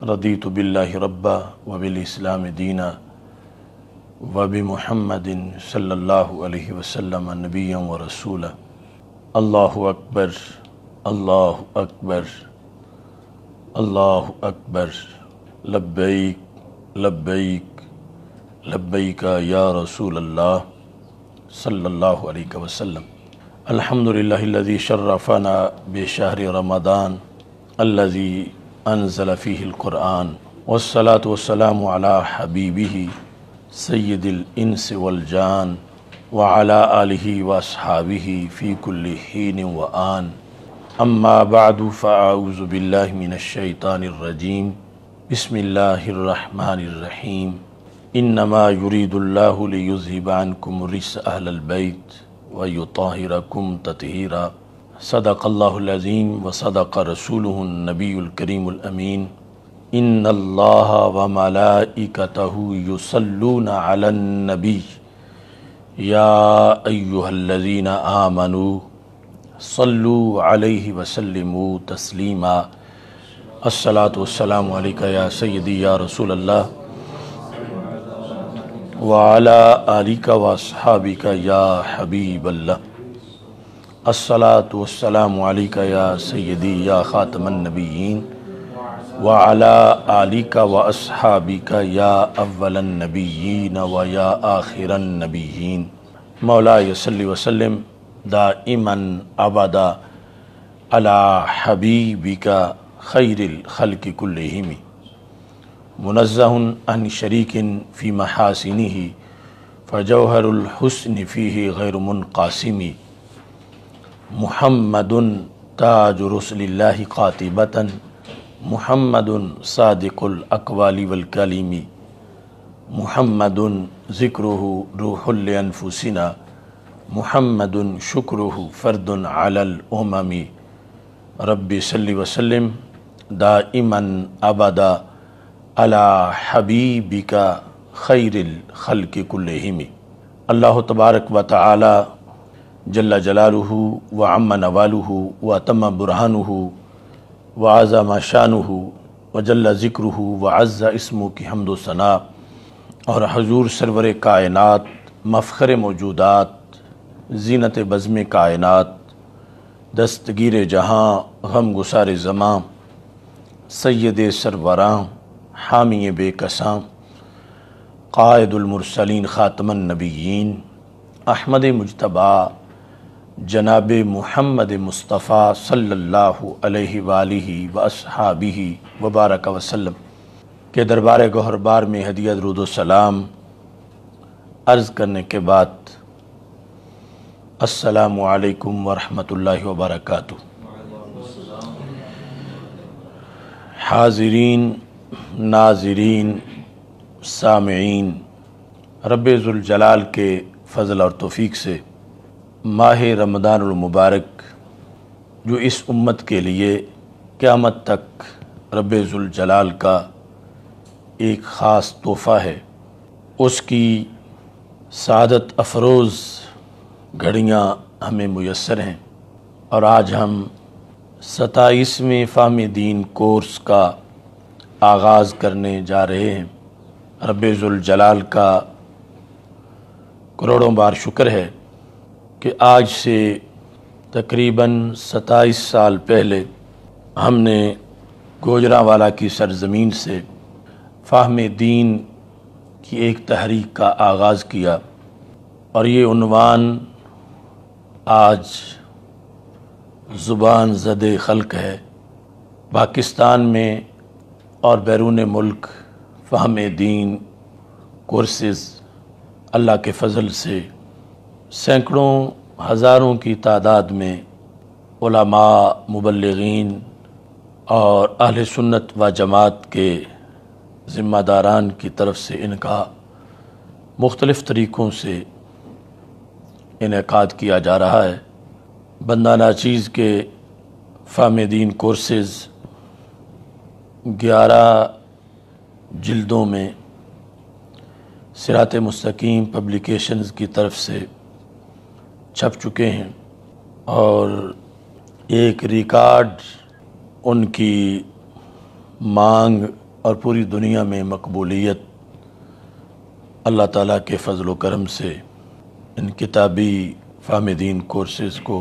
रदीत बिल्लाहि रब्बा व बिल इस्लाम दीना व बि मुहम्मदिन सल्लल्लाहु अलैहि वसल्लम नबिय्यम व रसूला अल्लाहु अकबर अल्लाहु अकबर अल्लाहु अकबर लब्बैक लब्बैक लब्बैक या रसूल अल्लाह सल्लल्लाहु अलैहि वसल्लम अल्हम्दुलिल्लाहिल्लज़ी शर्रफना बेशहर रमदान अल्लज़ी अनज़ल फ़ीहिल क़ुरआन वस्सलातु वस्सलामु अला हबीबिही सय्यदिल इंस वल जान व अला आलिहि व आन अम्मा बादु फ़ाऊज़ु बिल्लाहि मिनश शैतानिर रजीम बिस्मिल्लाहिर रहमानिर रहीम इन्नमा युरीदुल्लाहु लियुज़हिबा अन्कुम रिस अहलल बैत व युताहिरकुम ततहीरा सदक़ल्लाहुल व सदक़ रसूलुहुन नबीयुल करीमुल अमीन। व मलाइकतहु नबी। या अय्युहल्लज़ीना आमनू सल्लु अलैहि वसल्लिमु तस्लीमा। अस्सलातु वस्सलामु या सय्यदी या रसूल अल्लाह व अला आलिका व अस्हाबिका या हबीब अल्लाह अलैका या सय्यदी या ख़ातमन नबिय्यीन व अला आलिका व अस्हाबिका या अव्वलन नबिय्यीन व या आखिरन नबिय्यीन मौला यसल्ली वसल्लम दाइमन अबदा अला हबीबिका खैरिल खल्क़ि कुल्लिहिम मुनज़्ज़हुन अन शरीकिन फ़ी महासिनिही फ़जौहरुल हुस्न फ़ीही गैर मुनक़ासिमी मुहम्मदुन ताज रसलिल्लाहि क़ातिबतन मुहम्मदुन सादिकुल अक़वाली वल कलीमी मुहम्मदुन ज़िक्रुहु रूहुल अनफुसिना मुहम्मदुन शुक्रुहु फ़र्दुन उममी रब्बि सल्लि वसल्लिम दाइमन अबदा अला हबीबिका खैरिल खल्क़ि कुल्लिहिमी अल्लाह तबारक व तआला जल्ला जलालुहु व अम्मा नवालुहु व तम बुरहानुहु व आज़ा शानुहु व जल्ला ज़िक्रुहु व अज़्ज़ा इसमु की हमद सना। और हजूर सरवर कायनात मफ़र मौजूदात, जीनत बज़म कायनात, दस्तगीर जहाँ गम गुसार ज़मां सैद सरवरां हामी बेकसां क़ायदुलमरसलिन ख़ातमन नबीन अहमद मुजतबा जनाब मुहम्मद मुस्तफ़ा सल्लल्लाहु अलैहि वालिहि व वबारक वसल्लम के दरबार गहरबार में हदियत रुदोसलाम अर्ज़ करने के बाद अस्सलामु अलैकुम वरहमतुल्लाहि वबरकातुहू हाज़रीन, नाजरीन सामीन रबाल के फ़ज़ल और तोफ़ी से माह रमदानमबारक जो इस उम्मत के लिए क़्यामत तक रबाल का एक ख़ास तोहफ़ा है। उसकी सादत अफरोज़ घड़ियाँ हमें मैसर हैं और आज हम सताईसवें फ़ाम दीन कोर्स का आगाज़ करने जा रहे हैं। रबाल का करोड़ों बार शुक्र है। कि आज से तकरीबन सताईस साल पहले हमने गोजरावाला की सरज़मीन से फ़ाहम दीन की एक तहरीक का आगाज़ किया और ये उनवान आज ज़ुबान ज़द खल्क है। पाकिस्तान में और बैरून मुल्क फ़ाहम दीन कोर्सेज़ अल्लाह के फ़ज़ल से सैकड़ों, हज़ारों की तादाद में उलमा मुबलगिन और अहल सुन्नत व जमात के ज़िम्मेदारान की तरफ़ से इनका मुख्तलिफ़ तरीक़ों से इनका किया जा रहा है। बंदा नाचीज़ के फ़ामदीन कोर्सेज़ ग्यारह जिल्दों में सिरात मुस्तकीम पब्लिकेशंस की तरफ़ से छप चुके हैं और एक रिकॉर्ड उनकी मांग और पूरी दुनिया में मकबूलियत अल्लाह ताला के फ़ज़ल करम से, इन किताबी फ़ाहमदीन कोर्सेज़ को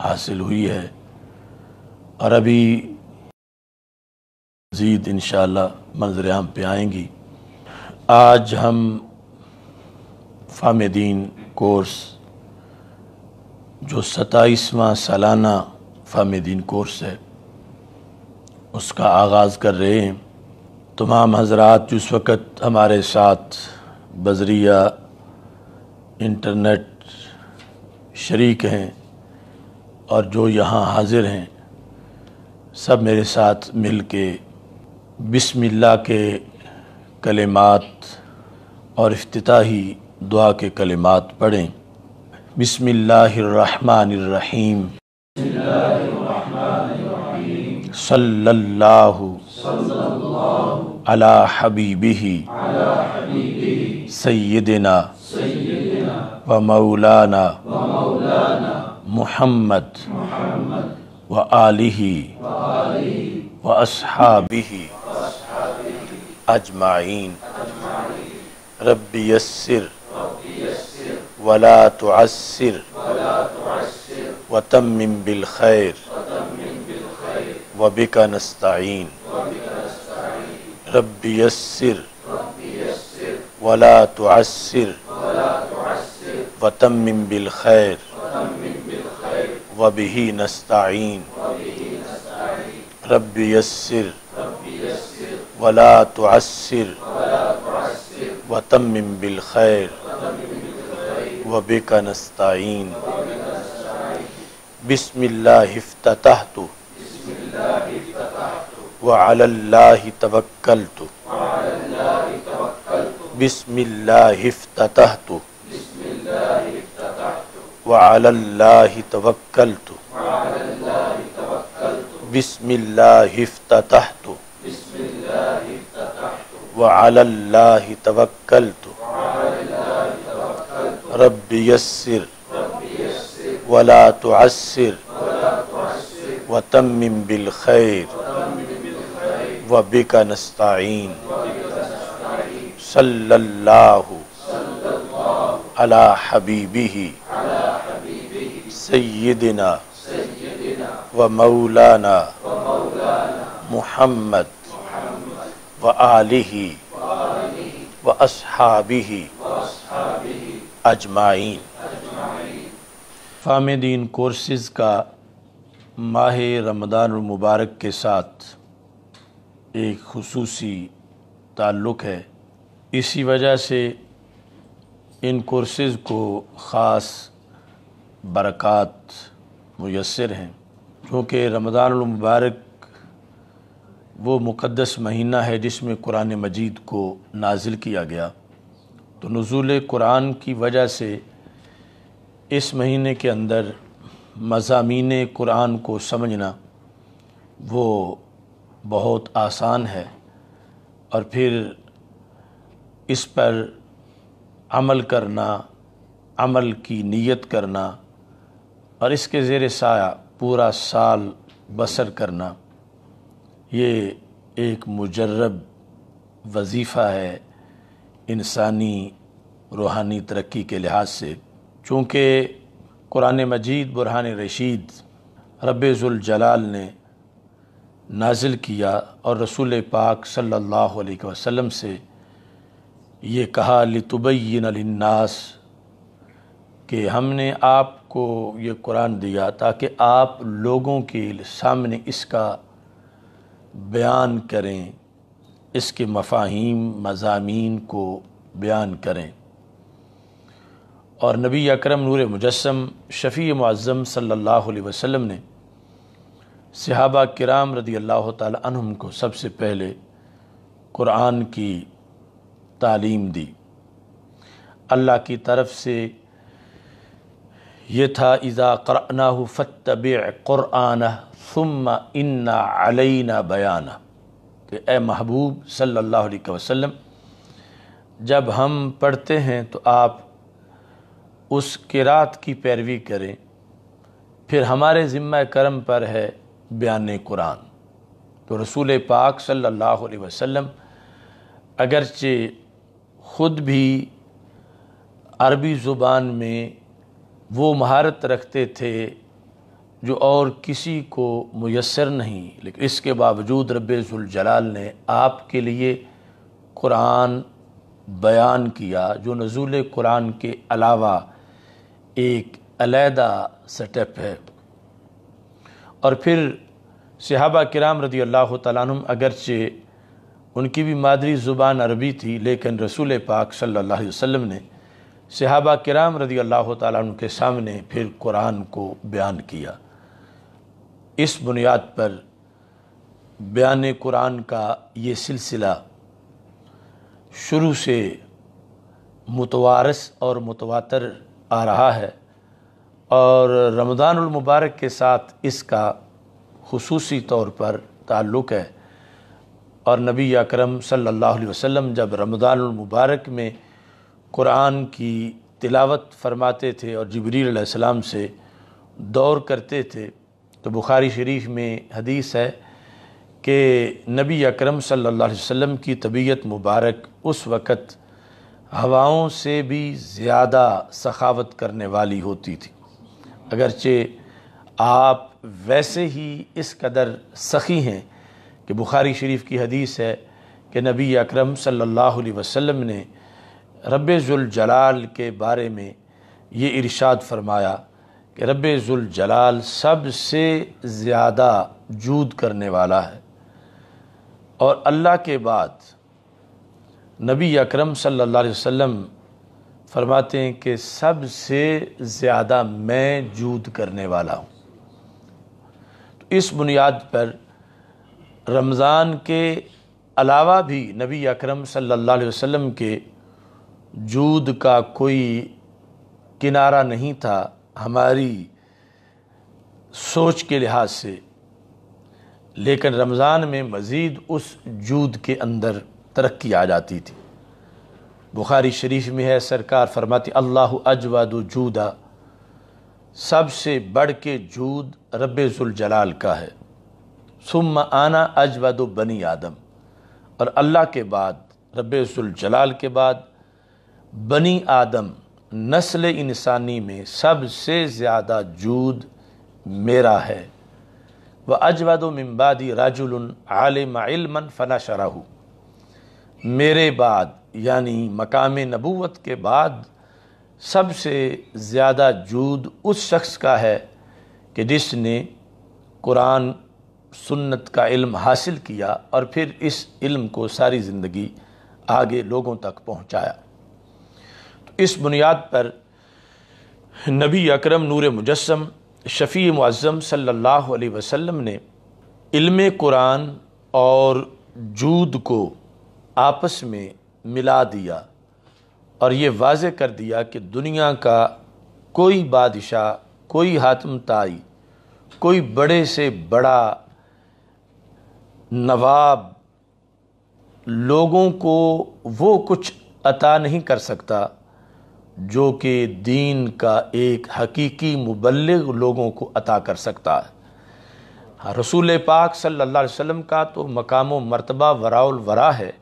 हासिल हुई है। और अभी मज़ीद इन मंजर आम पे आएँगी। आज हम फ़ाहमदीन कोर्स जो सताईसवा सालाना फ़ाहमदीन कोर्स है, उसका आगाज़ कर रहे हैं। तमाम हजरात जिस वक़्त हमारे साथ बजरिया इंटरनेट शरीक हैं और जो यहाँ हाजिर हैं, सब मेरे साथ मिल के बिस्मिल्लाह के कलिमात और अफ्ताही दुआ के कलिमात पढ़ें। बिस्मिल्लाहिर्रहमानिर्रहीम। सल्लल्लाहु अला हबीबिही। सैयदना व मौलाना मुहम्मद व आलिही व असहाबिही अजमाइन रब्बी यस्सिर वला तुअस्सिर व तम्मिम बिल खैर व बिका नस्ताइन रब्बी यस्सिर वला तुअस्सिर व तम्मिम बिल खैर व बिही नस्ताइन रब्बी यस्सिर वला तुअस्सिर व तम्मिम बिल खैर व बिका नस्ताइन बिस्मिल्लाहिफ्ततहतु व अलल्लाहि तवक्कलतु बिस्मिल्लाहिफ्ततहतु व अलल्लाहि तवक्कलतु बिस्मिल्लाहिफ्ततहतु व अलल्लाहि तवक्कलतु रब्बि यस्सिर वला तुअस्सिर। व तम्मिम बिल खैर व बिका सल्लल्लाहु अला हबीबिही। सैयदना व मौलाना मुहम्मद व आलिही व असहाबिही। अजमाइन फामदीन कोर्सेज़ का माह रमदान मुबारक के साथ एक खसूसी ताल्लुक़ है। इसी वजह से इन कोर्सेज़ को ख़ास बरक़ात मैसर हैं। क्योंकि रमदान मुबारक वो मुक़दस महीना है जिसमें कुरान मजीद को नाजिल किया गया। तो नज़ुल कुरान की वजह से इस महीने के अंदर मजामी कुरान को समझना वो बहुत आसान है और फिर इस पर अमल करना, अमल की नीयत करना और इसके ज़ेर साया पूरा साल बसर करना, ये एक मुजरब वजीफ़ा है। इंसानी रूहानी तरक्की के लिहाज से, चूँकि कुरान मजीद, बुरहान रशीद रबाल ने नाजिल किया और रसूल पाक सल्लल्लाहु अलैहि वसल्लम से ये कहा लितुबैन लन्नास कि हमने आपको ये कुरान दिया ताकि आप लोगों के सामने इसका बयान करें। इसके मफाहिम मजामी को बयान करें। और नबी अकरम नूर मुजस्म शफ़ी मुज़म सल्लल्लाहु अलैहि वसल्लम ने सहाबा किराम रदी अल्लाह तम को सबसे पहले कुरान की तालीम दी। अल्लाह की तरफ़ से ये था, इज़ा करना फ़तब क़ुरान सुम्मा इन्ना अलैना बयाना। कि ए महबूब सल्लल्लाहु अलैहि वसल्लम, जब हम पढ़ते हैं तो आप उस किरात की पैरवी करें। फिर हमारे ज़िम्मा करम पर है बयान कुरान। तो रसूल पाक सल्लल्लाहु अलैहि वसल्लम अगरचे ख़ुद भी अरबी ज़ुबान में वो महारत रखते थे जो और किसी को मैसर नहीं, लेकिन इसके बावजूद रबाल ने आपके लिए कुरान बयान किया, जो नज़ुल कुरान के अलावा एक अलहदा सेटअप है। और फिर सहाबा कराम रदी अल्लाह तुम अगरचे उनकी भी मादरी ज़ुबान अरबी थी, लेकिन रसूल पाक सल्लल्लाहु अलैहि वसल्लम ने सहाबा कराम रदी अल्लाह तुम के सामने फिर कुरान को बयान किया। इस बुनियाद पर बयान कुरान का ये सिलसिला शुरू से मुतवारस और मुतवातर आ रहा है और रमज़ानमबारक के साथ इसका खसूसी तौर पर ताल्लुक़ है। और नबी अकरम सल्लल्लाहु अलैहि वसल्लम जब रमज़ानमबारक में कुरान की तिलावत फरमाते थे और जबरील सलाम से दौर करते थे तो बुखारी शरीफ में हदीस है कि नबी अकरम सल्लल्लाहु अलैहि वसल्लम की तबीयत मुबारक उस वक़्त हवाओं से भी ज़्यादा सखावत करने वाली होती थी। अगरचे आप वैसे ही इस कदर सखी हैं कि बुखारी शरीफ की हदीस है कि नबी अकरम सल्लल्लाहु अलैहि वसल्लम ने रबाल के बारे में ये इरशाद फरमाया कि रबाल सबसे ज़्यादा जूद करने वाला है। और अल्लाह के बाद नबी अकरम सल्लल्लाहु अलैहि वसल्लम फरमाते हैं कि सबसे ज़्यादा मैं जूद करने वाला हूँ। तो इस बुनियाद पर रमज़ान के अलावा भी नबी अकरम सल्लल्लाहु अलैहि वसल्लम के जूद का कोई किनारा नहीं था। हमारी सोच के लिहाज से, लेकिन रमज़ान में मज़ीद उस जूद के अंदर तरक्की आ जाती थी। बुखारी शरीफ में है, सरकार फरमाती, अल्लाह अजवाद जूदा। सबसे बढ़ के जूद रबाल का है। सुम आना अजवाद बनी आदम। और अल्लाह के बाद रबाल के बाद, बनी आदम नस्ल इंसानी में सबसे ज़्यादा जूद मेरा है। व अजवद मिम्बादी राजुल आलमन फ़ना शराहू मेरे बाद, यानी मकाम नबूवत के बाद, सबसे ज़्यादा जूद उस शख्स का है कि जिसने कुरान, सुन्नत का इल्म हासिल किया और फिर इस इल्म को सारी ज़िंदगी आगे लोगों तक पहुँचाया। इस बुनियाद पर नबी अकरम नूर मुजस्म शफ़ी मुज़म सल्लल्लाहु अलैहि वसल्लम ने इल्म कुरान और जूद को आपस में मिला दिया और ये वाज कर दिया कि दुनिया का कोई बादशाह, कोई हातम ताई, कोई बड़े से बड़ा नवाब लोगों को वो कुछ अता नहीं कर सकता। जो कि दीन का एक हकीकी मुबलग लोगों को अता कर सकता है। रसूल पाक सल्लल्लाहु अलैहि वसल्लम का तो मकाम मरतबा वराउल वरा है,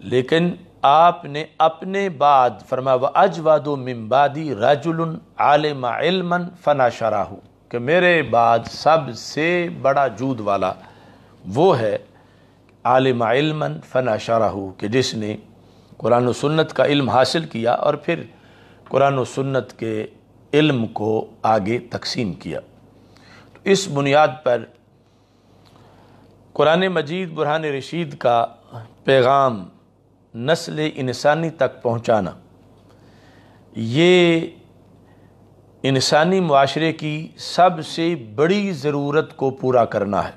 लेकिन आपने अपने बाद फरमा, व अजवादो मिम्बादी राजुल आलमन फ़ना शराहू कि मेरे बाद सबसे बड़ा जूद वाला वो है, आलम फ़ना शराहू कि जिसने कुरान सुन्नत का इल्म हासिल किया और फिर कुरान सुन्नत के इल्म को आगे तकसीम किया। तो इस बुनियाद पर कुरान मजीद बुरहान रशीद का पैगाम नस्ल इंसानी तक पहुँचाना, ये इंसानी माशरे की सबसे बड़ी ज़रूरत को पूरा करना है।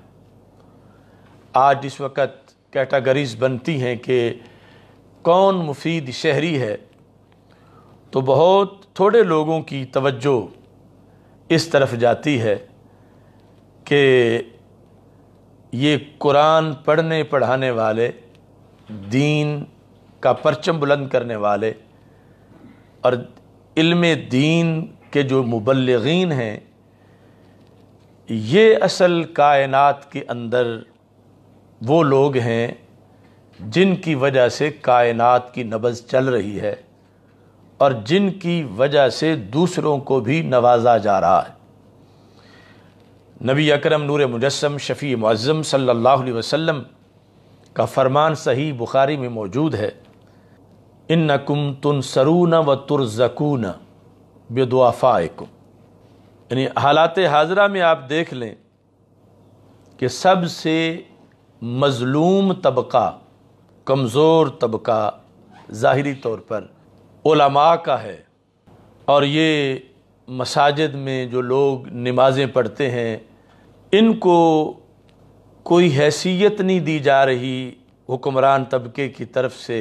आज इस वक्त कैटागरीज बनती हैं कि कौन मुफीद शहरी है? तो बहुत थोड़े लोगों की तवज्जो इस तरफ़ जाती है कि ये कुरान पढ़ने पढ़ाने वाले, दीन का परचम बुलंद करने वाले और इल्म दीन के जो मुबलगिन हैं, ये असल कायनात के अंदर वो लोग हैं जिनकी वजह से कायनात की नबज चल रही है और जिनकी वजह से दूसरों को भी नवाजा जा रहा है। नबी अकरम नूर मुजस्म शफ़ी मुज़म सल्लल्लाहु अलैहि वसल्लम का फरमान सही बुखारी में मौजूद है। इन नकुम तुन सरून व तुरजकून बेदुआफ़ाकुम यानी हालात हाजरा में आप देख लें कि सबसे मज़लूम तबका कमज़ोर तबका ज़ाहरी तौर पर ओलमा का है। और ये मसाजिद में जो लोग नमाज़ें पढ़ते हैं, इनको कोई हैसियत नहीं दी जा रही हुक्मरान तबके की तरफ़ से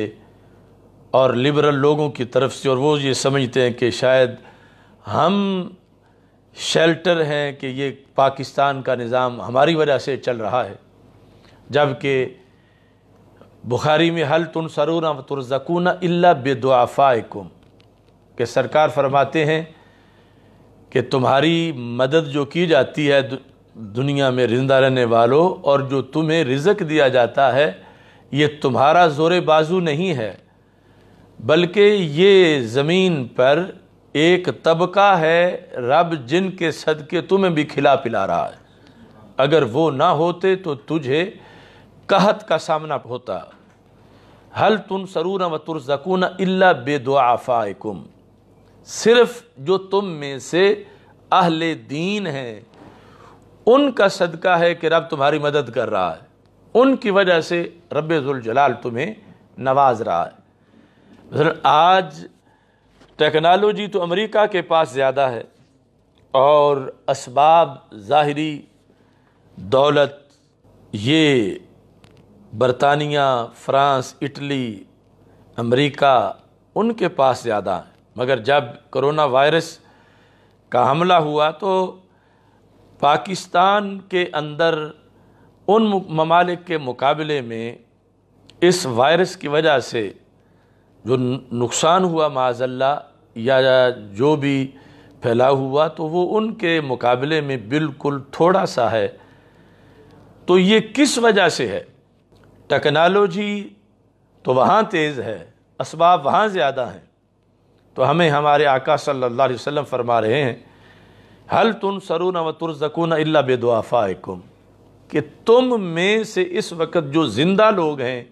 और लिबरल लोगों की तरफ़ से। और वो ये समझते हैं कि शायद हम शेल्टर हैं कि ये पाकिस्तान का निज़ाम हमारी वजह से चल रहा है, जबकि बुखारी में, हल तुन सरूना तुरजकून अल्ला बेदुआफ़ाकुम के सरकार फरमाते हैं कि तुम्हारी मदद जो की जाती है दुनिया में रिंदा रहने वालों और जो तुम्हें रिजक दिया जाता है, ये तुम्हारा ज़ोर बाजू नहीं है, बल्कि ये ज़मीन पर एक तबका है रब जिन के सदके तुम्हें भी खिला पिला रहा है। अगर वो ना होते तो तुझे कहत का सामना होता। हल तुन सरून व तुरजकून अल्ला बेदुआफ़ाकुम सिर्फ़ जो तुम में से अहले दीन हैं, उनका सदका है कि रब तुम्हारी मदद कर रहा है। उनकी वजह से रब जलाल तुम्हें नवाज़ रहा है। आज टेक्नोलॉजी तो अमेरिका के पास ज़्यादा है और इसबाब ज़ाहरी दौलत ये बरतानिया, फ्रांस, इटली, अमेरिका, उनके पास ज़्यादा है। मगर जब कोरोना वायरस का हमला हुआ तो पाकिस्तान के अंदर, उन ममालिक के मुकाबले में, इस वायरस की वजह से जो नुकसान हुआ, माजल्ला, या जो भी फैलाव हुआ तो वो उनके मुकाबले में बिल्कुल थोड़ा सा है। तो ये किस वजह से है? टेक्नोलॉजी तो वहाँ तेज़ है इसबाब वहाँ ज़्यादा हैं। तो हमें हमारे आका सल्लल्लाहु अलैहि वसल्लम फरमा रहे हैं, हल तुन सरून व तुरजकून अल्ला बेदुआफ़ाकुम कि तुम में से इस वक्त जो ज़िंदा लोग हैं,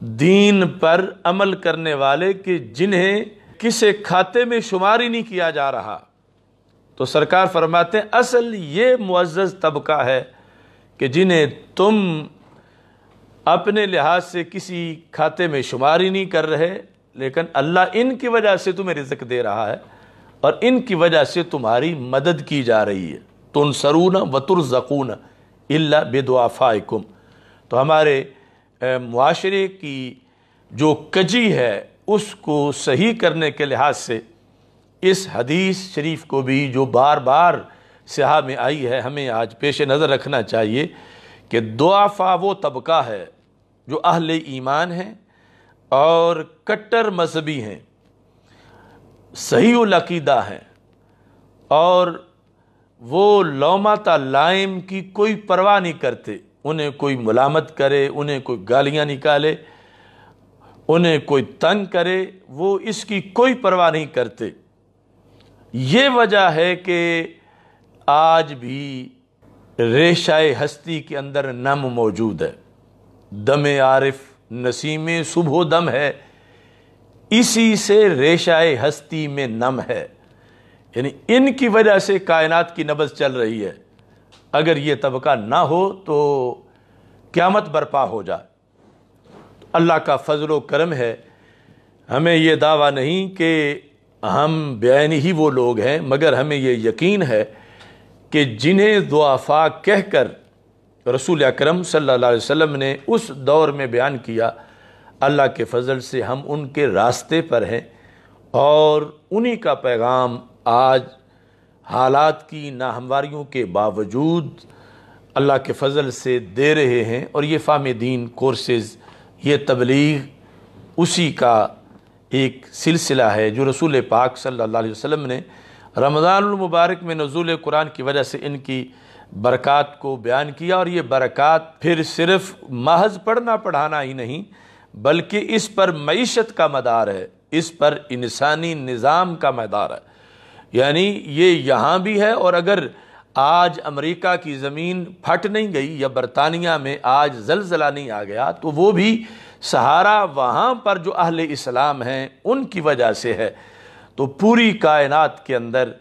दीन पर अमल करने वाले कि जिन्हें किसे खाते में शुमार ही नहीं किया जा रहा। तो सरकार फरमाते हैं, असल ये मुआज़ तबका है कि जिन्हें तुम अपने लिहाज से किसी खाते में शुमार ही नहीं कर रहे, लेकिन अल्लाह इनकी वजह से तुम्हें रिजक दे रहा है और इनकी वजह से तुम्हारी मदद की जा रही है। तुन सरून वतुरजकून अल्ला बेदुआफ़ाकुम तो हमारे माशरे की जो कजी है, उसको सही करने के लिहाज से इस हदीस शरीफ को भी जो बार बार स्याह में आई है, हमें आज पेश नज़र रखना चाहिए। कि दुआफ़ा वो तबका है जो अहल ईमान है और कट्टर मजहबी हैं सही अकीदा है और वो लौमाता लाइम की कोई परवाह नहीं करते। उन्हें कोई मलामत करे, उन्हें कोई गालियाँ निकाले, उन्हें कोई तंग करे, वो इसकी कोई परवाह नहीं करते। ये वजह है कि आज भी रेशाए हस्ती के अंदर नम मौजूद है। दम आरिफ नसीम सुबह दम है। इसी से रेशाए हस्ती में नम है। यानी इनकी वजह से कायनात की नबज चल रही है। अगर ये तबका ना हो तो क्यामत बर्पा हो जाए। तो अल्लाह का फजल करम है। हमें ये दावा नहीं कि हम बेन ही वो लोग हैं, मगर हमें ये यकीन है कि जिन्हें दुआफा कहकर रसूल अकरम सल्लल्लाहु अलैहि ने उस दौर में बयान किया, अल्लाह के फजल से हम उनके रास्ते पर हैं और उन्हीं का पैगाम आज हालात की नाहमवारियों के बावजूद अल्लाह के फ़ज़ल से दे रहे हैं और ये फ़ाम दीन कोर्सेज़, ये तबलीग उसी का एक सिलसिला है जो रसूल पाक सल्लल्लाहु अलैहि ने रमज़ान मुबारक में नज़ुल कुरान की वजह से इनकी बरक़ात को बयान किया और ये बरक़ात फिर सिर्फ़ महज पढ़ना पढ़ाना ही नहीं, बल्कि इस पर मीशत का मदार है, इस पर इंसानी निज़ाम का मदार है। यानी ये यहाँ भी है और अगर आज अमेरिका की ज़मीन फट नहीं गई या बरतानिया में आज जलजला नहीं आ गया तो वो भी सहारा वहाँ पर जो अहल इस्लाम हैं, उनकी वजह से है। तो पूरी कायनात के अंदर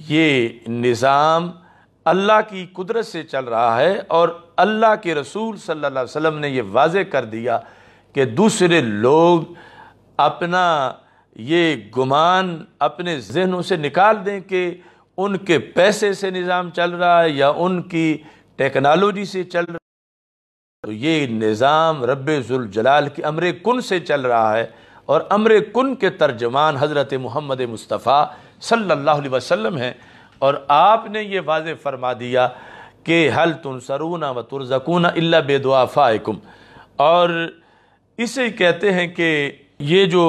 ये निज़ाम अल्लाह की कुदरत से चल रहा है और अल्लाह के रसूल सल्लल्लाहु अलैहि वसल्लम ने ये वाज कर दिया कि दूसरे लोग अपना ये गुमान अपने जहनों से निकाल दें कि उनके पैसे से निज़ाम चल रहा है या उनकी टेक्नोलॉजी से चल रहा है। तो ये निज़ाम रब जलाल की अमर कन से चल रहा है? और अमर कन के तर्जमान हज़रत मोहम्मद मुस्तफ़ा अलैहि वसल्लम हैं। और आपने ये वाज फरमा दिया कि हल तुनसरूना व तुरजकूना इल्ला बेदुआफ़ाकुम और इसे कहते हैं कि ये जो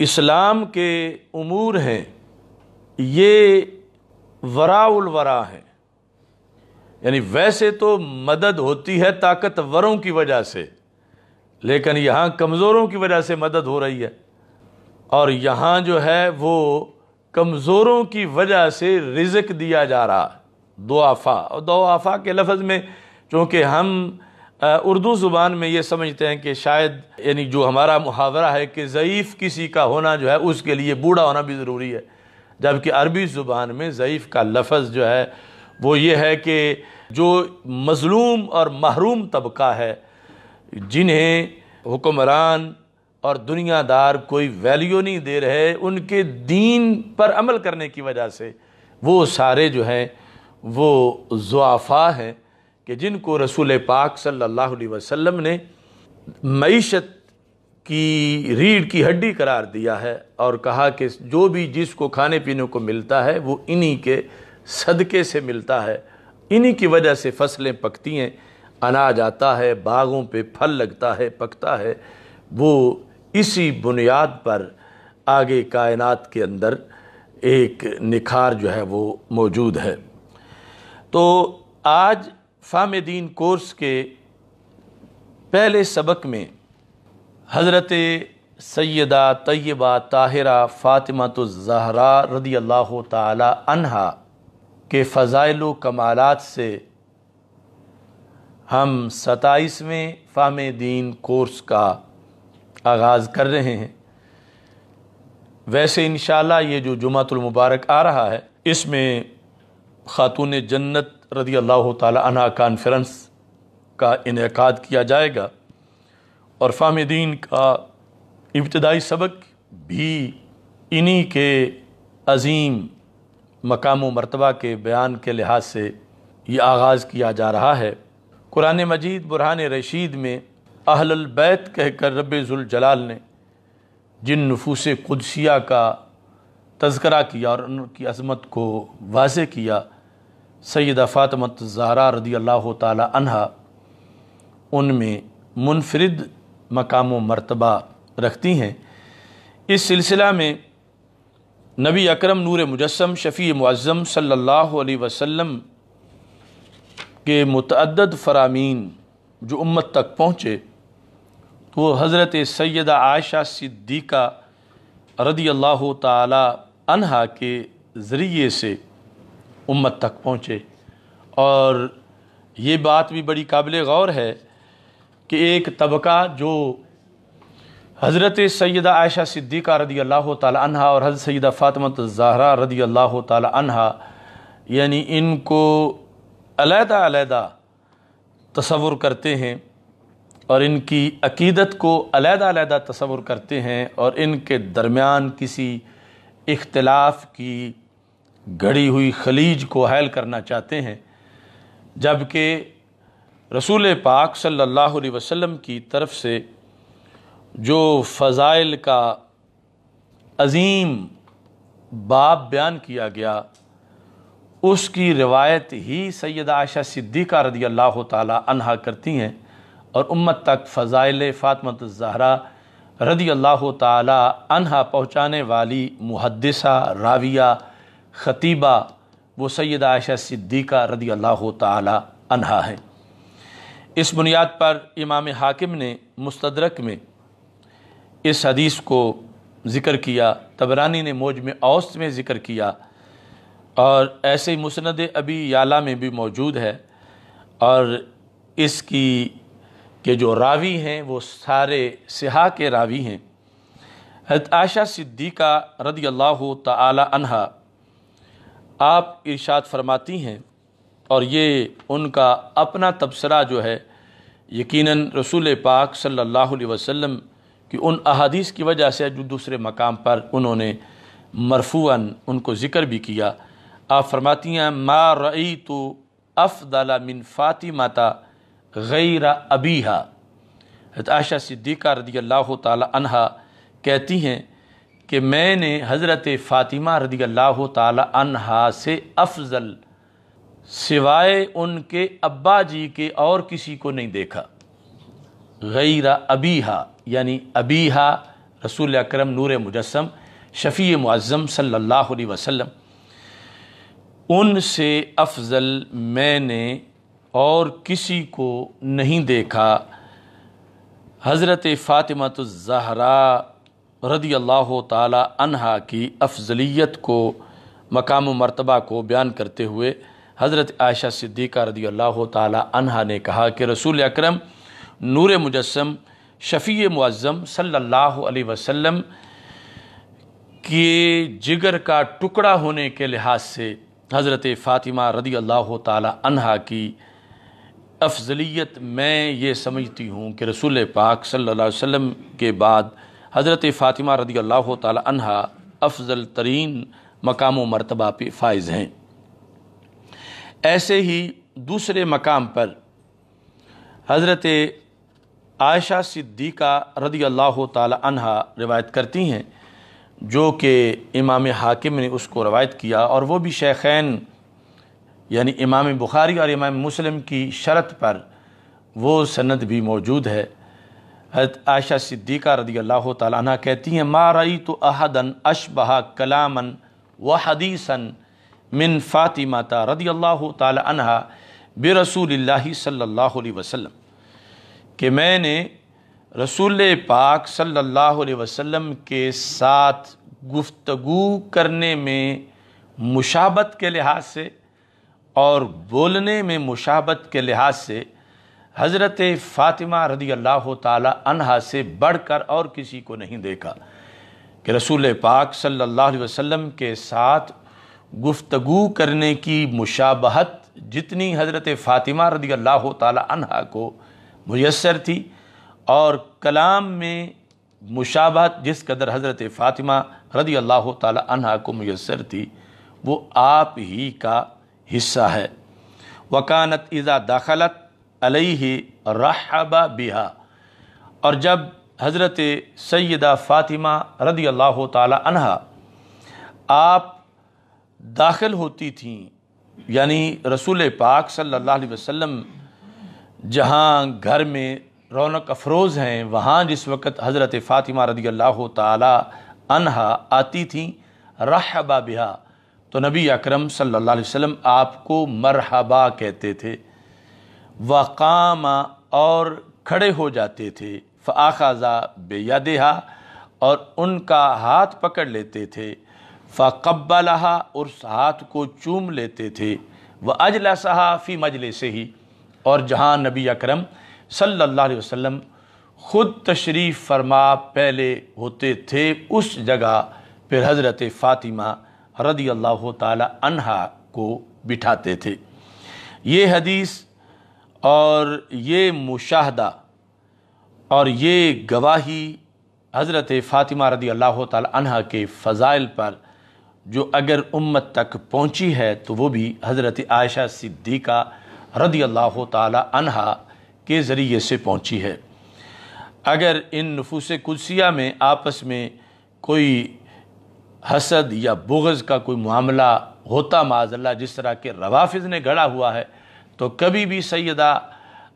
इस्लाम के अमूर हैं, ये वराउल वरा हैं। यानी वैसे तो मदद होती है ताकतवरों की वजह से। लेकिन यहाँ कमज़ोरों की वजह से मदद हो रही है। और यहाँ जो है वो कमज़ोरों की वजह से रिज़क दिया जा रहा दो आफ़ा। और दो आफ़ा के लफ्ज़ में, चूँकि हम उर्दू ज़ुबान में ये समझते हैं कि शायद, यानी जो हमारा मुहावरा है कि ज़यीफ़ किसी का होना जो है, उसके लिए बूढ़ा होना भी ज़रूरी है। जबकि अरबी ज़ुबान में ज़यीफ़ का लफ्ज़ जो है, वो ये है कि जो मज़लूम और महरूम तबका है जिन्हें हुक्मरान और दुनियादार कोई वैल्यू नहीं दे रहे, उनके दीन पर अमल करने की वजह से वो सारे जो हैं, वो जुआफ़ा हैं कि जिनको रसूल पाक सल्लल्लाहु अलैहि वसल्लम ने मीशत की, रीढ़ की हड्डी करार दिया है और कहा कि जो भी जिसको खाने पीने को मिलता है, वो इन्हीं के सदक़े से मिलता है। इन्हीं की वजह से फ़सलें पकती हैं। अनाज आता है, बागों पे फल लगता है, पकता है, वो इसी बुनियाद पर आगे कायनात के अंदर एक निखार जो है वो मौजूद है। तो आज फ़ाम दीन कोर्स के पहले सबक में हज़रत सैदा तय्यबा ताहिरा फ़ातिमा तो ज़हरा रदी अल्लाह तहा के फ़ज़ाइल कमालत से हम सताईसवें फ़ाम दीन कोर्स का आगाज़ कर रहे हैं। वैसे इन ये जो जुमातुलमुबारक आ रहा है, इसमें ख़ातून जन्नत रदी अल्लाह तह कॉन्फ्रेंस का इनका किया जाएगा और फ़ामदीन का इब्तदाई सबक भी इन्हीं के अज़ीम मकाम मरतबा के बयान के लिहाज से ये आगाज़ किया जा रहा है कुरान मजीद बुरहान रशीद में अहलबैत कहकर रब जलाल ने जिन नफूस कुदसिया का तस्करा किया और उनकी अजमत को वाज किया सैदा फ़ातमत ज़हरा रदी अल्लाह तहा उनमें मुनफरद मकाम व मरतबा रखती हैं। इस सिलसिला में नबी अकरम नूर मुजस्म शफ़ी मुज़म अलैहि वसल्लम के मतद फ़रामीन जो उम्मत तक पहुँचे तो वो हज़रत सैदा आयशा सिद्दीक़ा रदी अल्लाह तहा के ज़रिए से उम्मत तक पहुँचे। और ये बात भी बड़ी काबिल गौर है कि एक तबका जो हज़रत सैदा आयशा सिद्दीक़ा रदी अल्लाह तहा और हज़रत सैदा फ़ातमत ज़ाहरा रदी अल्लाह तहा यानी इनको अलहदा तस्वुर करते हैं और इनकी अकीदत को अलहदा तस्वुर करते हैं और इनके दरमियान किसी इख्तलाफ की गढ़ी हुई खलीज को हैल करना चाहते हैं, जबकि रसूल पाक सल्लल्लाहु अलैहि वसल्लम की तरफ़ से जो फ़ज़ाइल का अज़ीम बाब बयान किया गया उसकी रिवायत ही सैद आयशा सिद्दीक़ा रदी अल्लाह तहा करती हैं और उम्मत तक फ़ज़ाइल फ़ातमत ज़हरा रदी अल्लाह तहा पहुँचाने वाली मुहदसा राविया, ख़तीबा, वो सैद आयशा सिद्दीक़ा रदी अल्लाह तहा है। इस बुनियाद पर इमाम हाकिम ने मुस्तदरक में इस हदीस को ज़िक्र किया, तबरानी ने मौज में औस्त में ज़िक्र किया और ऐसे ही मुसंद अभी याला में भी मौजूद है और इसकी के जो रावी हैं, वो सारे सिहा के रावी हैं। हज़रत आयशा सिद्दीक़ा रदी अल्लाह तहा आप इरशाद फरमाती हैं और ये उनका अपना तबसरा जो है, यकीनन रसूल पाक सल्लल्लाहु अलैहि वसल्लम की उन अहादीस की वजह से जो दूसरे मकाम पर उन्होंने मरफून उनको ज़िक्र भी किया। आप फरमाती हैं, मा रई तो अफ़दला मिन फ़ातिमाता गैर अबीहा। आशा सिद्दीक़ा रदी अल्लाह तहा कहती हैं कि मैंने हज़रत फ़ातिमा रदी अल्लाह तहा से अफजल सिवाय उनके अब्बा जी के और किसी को नहीं देखा। गैर अबीहा, यानी अबीहा, रसूल अक्रम नूर मुजस्म शफ़ी मुज़म सल्लल्लाहु अलैहि वसल्लम। उनसे अफजल मैंने और किसी को नहीं देखा। हज़रत फ़ातिमतुज़हरा रदी अल्लाह तहा की अफजलियत को, मकाम मरतबा को बयान करते हुए हज़रत आयशा सिद्दीक़ा रदी अल्लाह तहा ने कहा कि रसूल अक्रम, नूर मुजस्म शफ़ी मुज़म सल्लल्लाहु अलैहि वसल्लम के जिगर का टुकड़ा होने के लिहाज से हज़रत फ़ातिमा रदी अल्लाह तहा की अफजलियत मैं ये समझती हूँ कि रसूल पाक अलैहि वसल्लम के बाद हज़रत फ़ातिमा रदी अल्लाह तहा अफजल तरीन मकाम व मरतबा पे फायज़ हैं। ऐसे ही दूसरे मकाम पर हज़रत आयशा सिद्दीक़ा रदी अल्लाह तहा रिवायत करती हैं जो कि इमाम हाकिम ने उसको रवायत किया और वो भी शेखैन, यानी इमाम बुखारी और इमाम मुस्लिम की शरत पर वो सनद भी मौजूद है। हज़रत आयशा सिद्दीक़ा रदी अल्लाह तह कहती हैं, मा रई तो अहदन अशबहा कलामन व हदीसन मिन फ़ातिमाता रदी अल्लाह तहा बेरसूल अलैहि वसल्लम, कि मैंने रसूल पाक सल्लल्लाहु अलैहि वसल्लम के साथ गुफ्तगु करने में मुशाबत के लिहाज से और बोलने में मुशाबत के लिहाज से हज़रत फ़ातिमा रदी अल्लाह तहा से बढ़कर और किसी को नहीं देखा कि रसूल पाक सल्लल्लाहु अलैहि वसल्लम के साथ गुफ्तगु करने की मुशाबहत जितनी हज़रत फ़ातिमा रदी अल्लाह तहा को मैसर थी और कलाम में मुशाबत जिस कदर हज़रत फ़ातिमा रदी अल्लाह तहा को मैसर थी, वो आप ही का हिस्सा है। वकानत इज़ा दाखलत अलही रहबा बिहा। और जब हज़रत सैदा फ़ातिमा रदी अल्लाह तहा आप दाखिल होती थीं, यानी रसूल पाक सल्लल्लाहु अलैहि वसल्लम जहाँ घर में रौनक अफरोज़ हैं। वहाँ जिस वक़्त हज़रत फ़ातिमा रदी अल्लाह तहा आती थी, रहबा बिहा तो नबी अकरम सल्लल्लाहु अलैहि वसल्लम आपको मरहबा कहते थे। वक़ामा और खड़े हो जाते थे। फ़ाख़ा बेयादहा और उनका हाथ पकड़ लेते थे। फ़कब्बलहा उस हाथ को चूम लेते थे। व अजला सहा फ़ी मजले से ही और जहाँ नबी अकरम सल्लल्लाहु अलैहि वसल्लम ख़ुद तशरीफ़ फरमा पहले होते थे उस जगह फिर हज़रत फ़ातिमा रदी अल्लाह तहा को बिठाते थे। ये हदीस और ये मुशाहदा और ये गवाही हज़रत फ़ातिमा रदी अल्लाह तहा के फ़ज़ाइल पर जो अगर उम्मत तक पहुँची है तो वो भी हज़रत आयशा सिद्दीक़ा रदी अल्लाह तहा के ज़रिए से पहुँची है। अगर इन नफूस कुदसिया में आपस में कोई हसद या बुगज़ का कोई मामला होता माजल्ला जिस तरह के रवाफ़ ने गढ़ा हुआ है तो कभी भी सैदा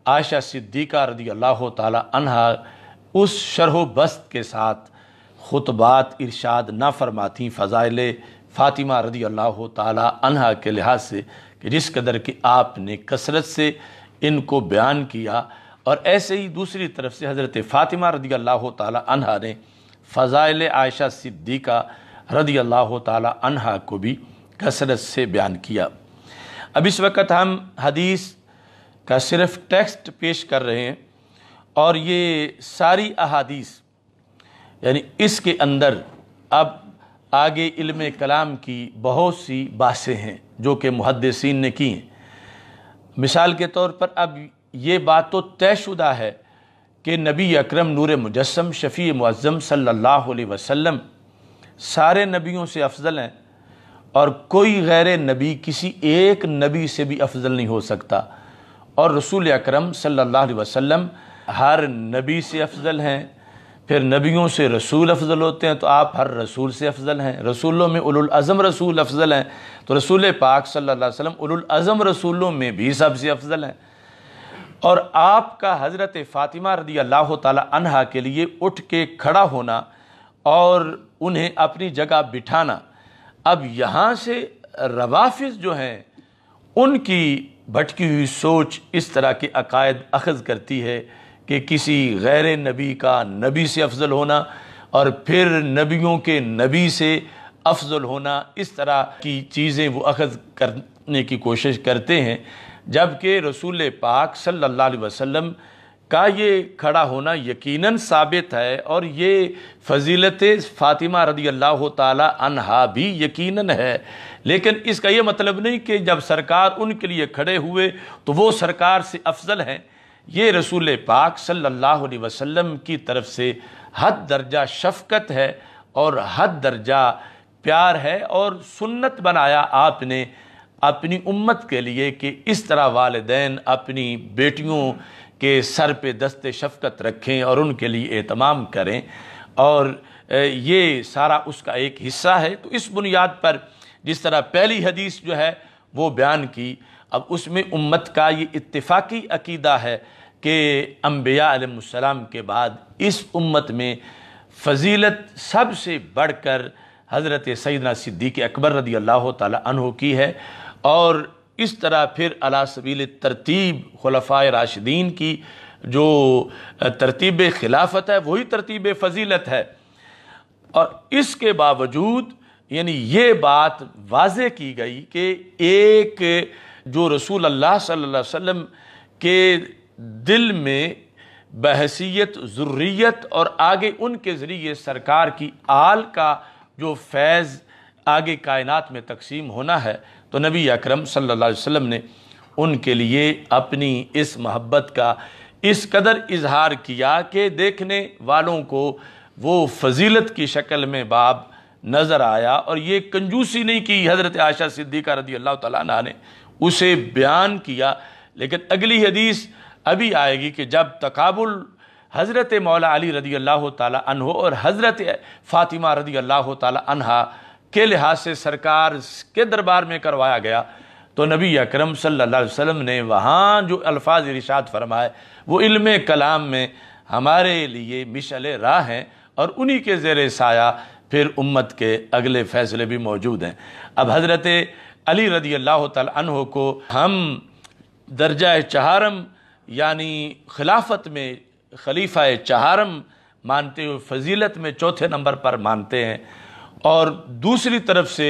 आशा सिद्दीक़ा रदी अल्लाह तहा उस शरह बस्त के साथ ख़ुतबात, इरशाद ना फरमाती फ़ज़ाइल फ़ातिमा रदी अल्लाह तहा के लिहाज से कि जिस कदर कि आपने कसरत से इनको बयान किया और ऐसे ही दूसरी तरफ़ से हज़रत फ़ातिमा रदी अल्लाह तहा ने फ़ज़ाइल आयशा सिद्दीक़ा रदी अल्लाह तहा को भी कसरत से बयान किया। अब इस वक्त हम हदीस का सिर्फ़ टेक्स्ट पेश कर रहे हैं और ये सारी अहादीस, यानी इसके अंदर अब आगे इल्म कलाम की बहुत सी बातें हैं जो कि मुहदसिन ने की हैं। मिसाल के तौर पर अब ये बात तो तयशुदा है कि नबी अकरम नूर मुजस्म शफ़ी मुज़म सल्लल्लाहु अलैहि वसल्लम सारे नबियों से अफजल हैं और कोई गैर नबी किसी एक नबी से भी अफजल नहीं हो सकता। और रसूल अकरम सल्लल्लाहु अलैहि वसल्लम हर नबी से अफजल हैं। फिर नबियों से रसूल अफजल होते हैं तो आप हर रसूल से अफजल हैं। रसूलों में उलुल अज़म रसूल अफजल हैं। तो रसूल पाक सल्लल्लाहु अलैहि वसल्लम रसूलों में भी सबसे अफजल हैं। और आपका हज़रत फ़ातिमा रदी अल्लाह तहा के लिए उठ के खड़ा होना और उन्हें अपनी जगह बिठाना। अब यहाँ से रवाफिज जो हैं, उनकी भटकी हुई सोच इस तरह के अकायद अखज़ करती है कि किसी गैर नबी का नबी से अफजल होना और फिर नबियों के नबी से अफजल होना, इस तरह की चीज़ें वो अखज़ करने की कोशिश करते हैं। जबकि रसूल पाक सल्लल्लाहु अलैहि वसल्लम का ये खड़ा होना यकीनन साबित है और ये फजीलत फ़ातिमा रदी अल्लाह तहा भी यकीनन है। लेकिन इसका ये मतलब नहीं कि जब सरकार उनके लिए खड़े हुए तो वो सरकार से अफजल हैं। ये रसूल पाक सल्लल्लाहु अलैहि वसल्लम की तरफ़ से हद दर्जा शफकत है और हद दर्जा प्यार है और सुन्नत बनाया आपने अपनी उम्मत के लिए कि इस तरह वालदेन अपनी बेटियों के सर पे दस्ते शफकत रखें और उनके लिए एहतमाम करें। और ये सारा उसका एक हिस्सा है। तो इस बुनियाद पर जिस तरह पहली हदीस जो है वो बयान की, अब उसमें उम्मत का ये इत्तेफाकी अकीदा है कि अम्बिया के बाद इस उम्मत में फजीलत सबसे बढ़कर हज़रत सैदना सिद्दीक अकबर रदी अल्लाह तहो की है। और इस तरह फिर अला सबील तरतीब खलफ़ा राशिदीन की जो तरतीब खिलाफत है, वही तरतीब फजीलत है। और इसके बावजूद, यानी ये बात वाज की गई कि एक जो रसूल अल्लाह सल्लल्लाहु अलैहि वसल्लम के दिल में बहसीत ज़ुर्रियत और आगे उनके ज़रिए सरकार की आल का जो फैज़ आगे कायनात में तकसीम होना है तो नबी अकरम वसल्लम ने उनके लिए अपनी इस मोहब्बत का इस कदर इजहार किया कि देखने वालों को वो फजीलत की शक्ल में बाब नज़र आया और ये कंजूसी नहीं की हज़रत आयशा सिद्दीक़ा रदी अल्लाह तला बयान किया। लेकिन अगली हदीस अभी आएगी कि जब तकाबुल हज़रत मौला अली रदी अल्लाह तहो और हज़रत फ़ातिमा रदी अल्लाह तहा के लिहाज से सरकार के दरबार में करवाया गया तो नबी अकरम सल्लल्लाहु अलैहि वसल्लम ने वहाँ जो अल्फाज इरशाद फरमाए, वो इल्म कलाम में हमारे लिए मिशल राह हैं और उन्हीं के ज़ेर साया फिर उम्मत के अगले फ़ैसले भी मौजूद हैं। अब हज़रत अली रदी अल्लाह तहो को हम दर्जा चहारम यानी खिलाफत में खलीफा चहारम मानते हुए, फजीलत में चौथे नंबर पर मानते हैं। और दूसरी तरफ़ से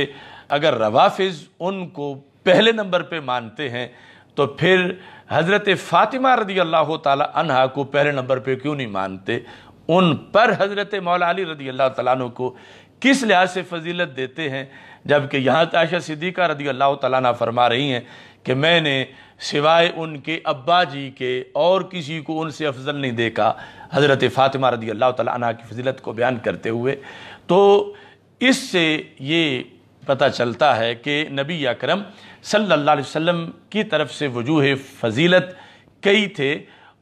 अगर रवाफिज उनको पहले नंबर पे मानते हैं तो फिर हज़रत फ़ातिमा रदी अल्लाह तहा को पहले नंबर पे क्यों नहीं मानते? उन पर हज़रत मौला अली रदी अल्लाह तु को किस लिहाज से फजीलत देते हैं, जबकि यहाँ ताशा सिद्दीक़ा रदी अल्लाह तला फरमा रही हैं कि मैंने सिवाय उनके अब्बा जी के और किसी को उनसे अफजल नहीं देखा। हज़रत फ़ातिमा रदी अल्लाह तला की फजीलत को बयान करते हुए। तो इससे ये पता चलता है कि नबी अकरम सल्लल्लाहु अलैहि वसल्लम की तरफ़ से वजूह फ़जीलत कई थे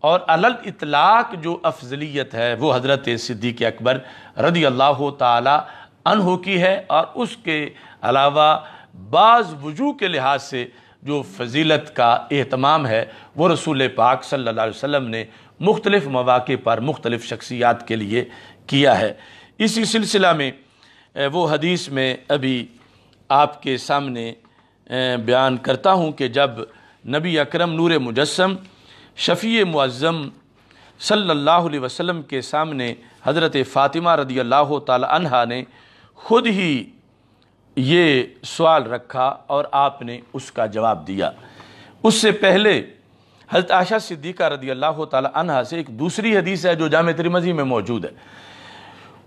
और अलल इतलाक जो अफजलियत है, वो हज़रत सिद्दीक अकबर रदी अल्लाह तहो की है और उसके अलावा बाज़ वज़ू के लिहाज से जो फजीलत का अहतमाम है, वो रसूल पाक अलैहि वसल्लम ने मुख्तलिफ़ मौाक़े पर मुख्तलिफ़ शख्सियात के लिए किया है। इसी सिलसिला में वो हदीस में अभी आपके सामने बयान करता हूँ कि जब नबी अकरम नूर मुजस्म शफ़ी मुज़म सल्लल्लाहु अलैहि वसल्लम के सामने हज़रत फ़ातिमा रदी अल्लाह तहा ने ख़ुद ही ये सवाल रखा और आपने उसका जवाब दिया। उससे पहले हज़रत आशा सिद्दीक़ा रदी अल्लाह तहा से एक दूसरी हदीस है जो जाम तिरमजी में मौजूद है।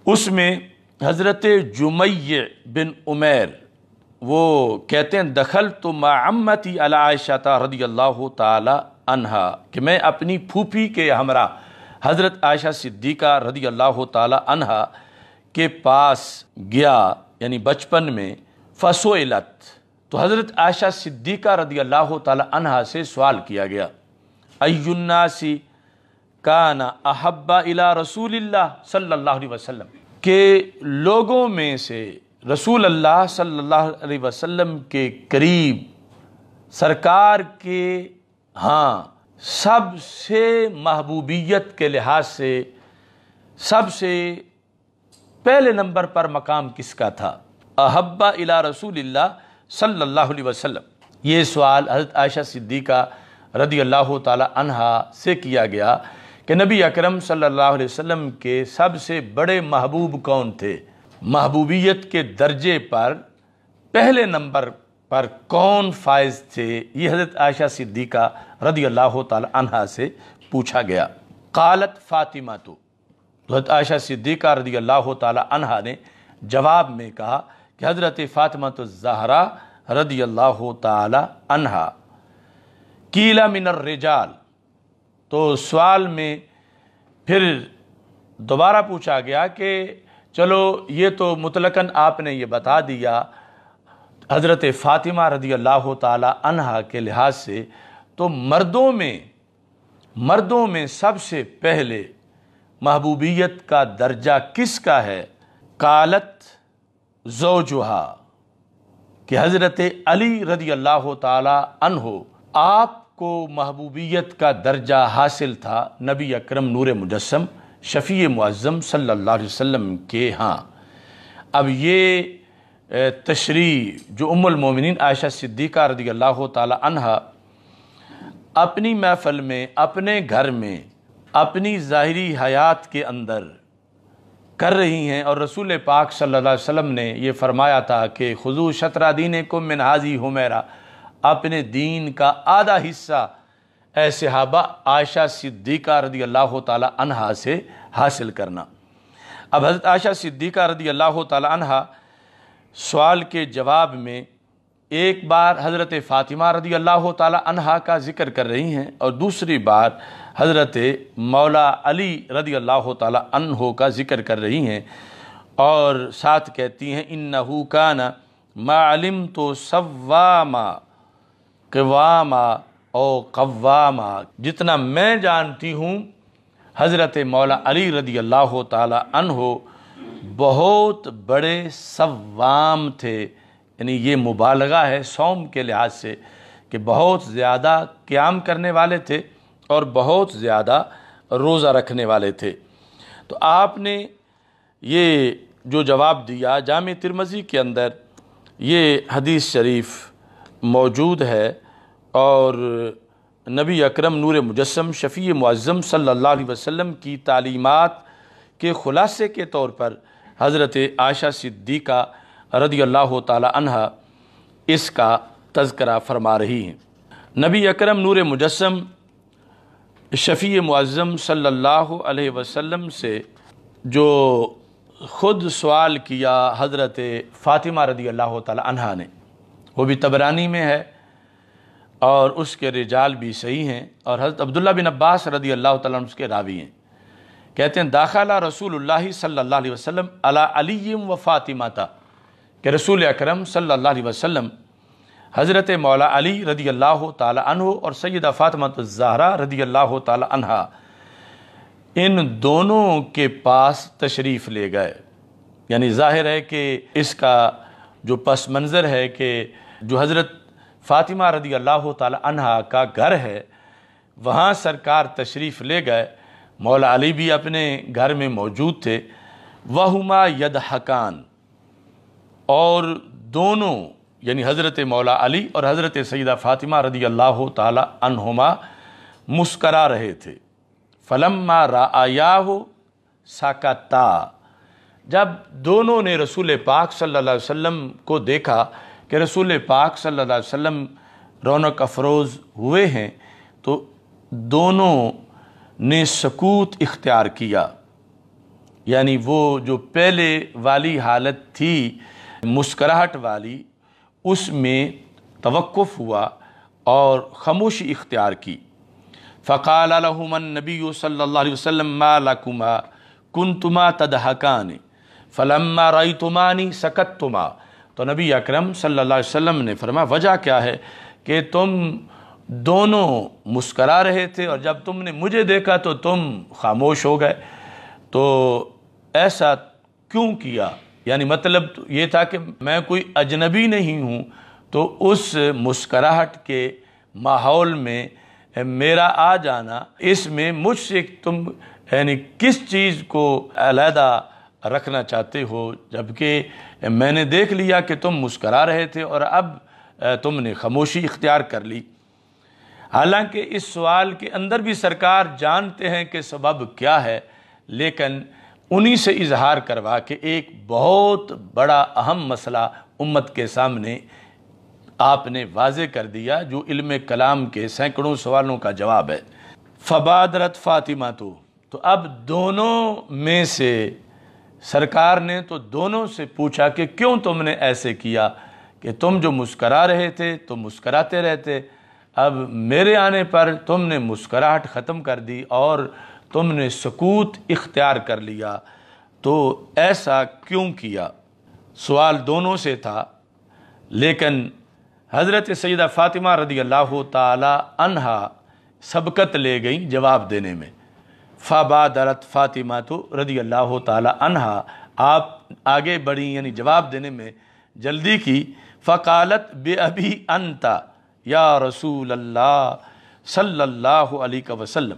उसमें हज़रत जुमैय बिन उमैर, वो कहते हैं दखल तो मामती अलाशता रदी अल्लाह तहा कि मैं अपनी फूफी के हमरा हज़रत आयशा सिद्दीक़ा रदी अल्लाह तहा के पास गया, यानी बचपन में फसोलत तो हज़रत आयशा सिद्दीक़ा रदी अल्लाह तहा से सवाल किया गया अयुन्नासी काना अहब्बा इला रसूल सल्लल्लाहु अलैहि के लोगों में से रसूल अल्लाह सल्लल्लाहु अलैहि के करीब, सरकार के हाँ सबसे महबूबियत के लिहाज से, सबसे पहले नंबर पर मकाम किसका था? अहब्बा इला रसूल सल्लल्लाहु अलैहि वसल्लम। ये सवाल हज़रत आयशा सिद्दीक़ा रदी अल्लाह तहा से किया गया कि नबी अकरम सल्लल्लाहु अलैहि वसल्लम के सबसे बड़े महबूब कौन थे? महबूबियत के दर्जे पर पहले नंबर पर कौन फायज थे? ये हज़रत आयशा सिद्दीक़ा रदी अल्लाह तहा से पूछा गया। कालत फ़ातिमा तो। हज़रत आयशा सिद्दीक़ा रदी अल्लाह तहा ने जवाब में कहा कि हज़रत फ़ातिमा तो ज़हरा रदी अल्लाह तहा कीला मिनर रिजाल। तो सवाल में फिर दोबारा पूछा गया कि चलो ये तो मुतलकन आपने ये बता दिया, हज़रत फ़ातिमा रदी अल्लाह तहा के लिहाज से तो मर्दों में मर्दों में सबसे पहले महबूबियत का दर्जा किसका है? कालत जोजुहा, कि हज़रत अली रदी अल्लाह तहो आपको महबूबियत का दर्जा हासिल था नबी अकरम नूर मुजस्म शफ़ी मुज़म सल्ला वसम के हाँ। अब ये तशरी जो उम्मिन आयशा सिद्दीक़ा रदी अल्लाह तहा अपनी महफ़ल में, अपने घर में अपनी ज़ाहरी हयात के अंदर कर रही हैं और रसूल पाक सल्लल्लाहु अलैहि वसल्लम ने यह फरमाया था कि खुजू शतरा दीन को मिनहाजी हो मेरा अपने दीन का आधा हिस्सा ऐसे हाबा आयशा सिद्दीक़ा रदी अल्लाह तहा से हासिल करना। अब हज़रत आयशा सिद्दीक़ा रदी अल्लाह तहा सवाल के जवाब में एक बार हज़रत फ़ातिमा रदी अल्लाह तहा का ज़िक्र कर रही हैं और दूसरी बार हज़रत मौला अली रदी अल्लाह तहो का ज़िक्र कर रही हैं और साथ कहती हैं इन नहू का न मालिम तो सवामा कवामा ओ कवामा जितना मैं जानती हूँ, हज़रत मौला अली रदी अल्लाह तहो बहुत बड़े सवाम थे। यानी ये मुबालगा है, सौम के लिहाज से कि बहुत ज़्यादा क्याम करने वाले थे। और बहुत ज़्यादा रोज़ा रखने वाले थे। तो आपने ये जो जवाब दिया जाम तिरमज़ी के अंदर ये हदीस शरीफ मौजूद है और नबी अकरम नूर मुजस्म शफ़ी मुज़म सल्लल्लाहु अलैहि वसल्लम की तालीमात के ख़ुलासे के तौर पर हज़रत आयशा सिद्दीक़ा रदी अल्लाह तहा इसका तस्करा फरमा रही हैं। नबी अकरम नूर मुजस्म शफ़ी मुज़म सल्लल्लाहु अलैहि वसल्लम से जो ख़ुद सवाल किया हज़रत फ़ातिमा रदी अल्लाह तहा ने, वो भी तबरानी में है और उसके रिजाल भी सही हैं और हज़रत अब्दुल्ला बिन अब्बास रदी अल्लाह तआला उसके रावी हैं। कहते हैं, दाखला रसूल अलैहि वसल्लम अला अलीम व फ़ातिमा था कि रसूल अकरम अलैहि वसल्लम हज़रत मौला अली रदी अल्लाह तहो और सैदा फ़ातमत ज़हरा रदी अल्लाह तहा इन दोनों के पास तशरीफ़ ले गए। यानी ज़ाहिर है कि इसका जो पस मंज़र है कि जो हज़रत फ़ातिमा रदी अल्लाह तहा का घर है, वहाँ सरकार तशरीफ़ ले गए। मौला अली भी अपने घर में मौजूद थे। वहुमा यद हकान और दोनों यानी हज़रत मौला अली और हज़रत सईदा फ़ातिमा रदी अल्लाह तहुमा मुस्करा रहे थे। फलम्मा राया हो साकता। जब दोनों ने रसूल पाक अलैहि वसल्लम को देखा कि रसूल पाक अलैहि वसल्लम रौनक अफरोज़ हुए हैं तो दोनों ने सकूत इख्तियार किया। यानी वो जो पहले वाली हालत थी, मुस्कराहट वाली उसमें तवक़ुफ़ हुआ और ख़मोशी इख्तियार की। फ़कालमन नबी सल्ला वसम माकुमा कुन तुमा तदहकान, फ़लम्मा रई तुमानी सकत तुमा तो नबी अकरम सल्लल्लाहु अलैहि वसल्लम ने फरमा वजह क्या है कि तुम दोनों मुस्करा रहे थे और जब तुमने मुझे देखा तो तुम खामोश हो गए। तो ऐसा क्यों किया? यानी मतलब ये था कि मैं कोई अजनबी नहीं हूँ तो उस मुस्कराहट के माहौल में मेरा आ जाना, इसमें मुझसे तुम, यानी किस चीज़ को अलहदा रखना चाहते हो? जबकि मैंने देख लिया कि तुम मुस्करा रहे थे और अब तुमने खामोशी इख्तियार कर ली। हालाँकि इस सवाल के अंदर भी सरकार जानते हैं कि सबब क्या है, लेकिन उन्हीं से इजहार करवा के एक बहुत बड़ा अहम मसला उम्मत के सामने आपने वाजे कर दिया, जो इल्म कलाम के सैकड़ों सवालों का जवाब है। फबादरत फ़ातिमा तो। तो अब दोनों में से सरकार ने तो दोनों से पूछा कि क्यों तुमने ऐसे किया कि तुम जो मुस्करा रहे थे तो मुस्कराते रहते। अब मेरे आने पर तुमने मुस्कराहट ख़त्म कर दी और तुमने सकूत इख्तियार कर लिया। तो ऐसा क्यों किया? सवाल दोनों से था। लेकिन हज़रत सईदा फ़ातिमा रदी अल्लाह तहा सबकत ले गई जवाब देने में। फ़ाबादरत फ़ातिमा तो रदी अल्लाह तहा आप आगे बढ़ी, यानी जवाब देने में जल्दी की, फ़कालत बे अभी अनता या रसूल अल्लाह सल्लल्लाहु अलैहि वसल्लम।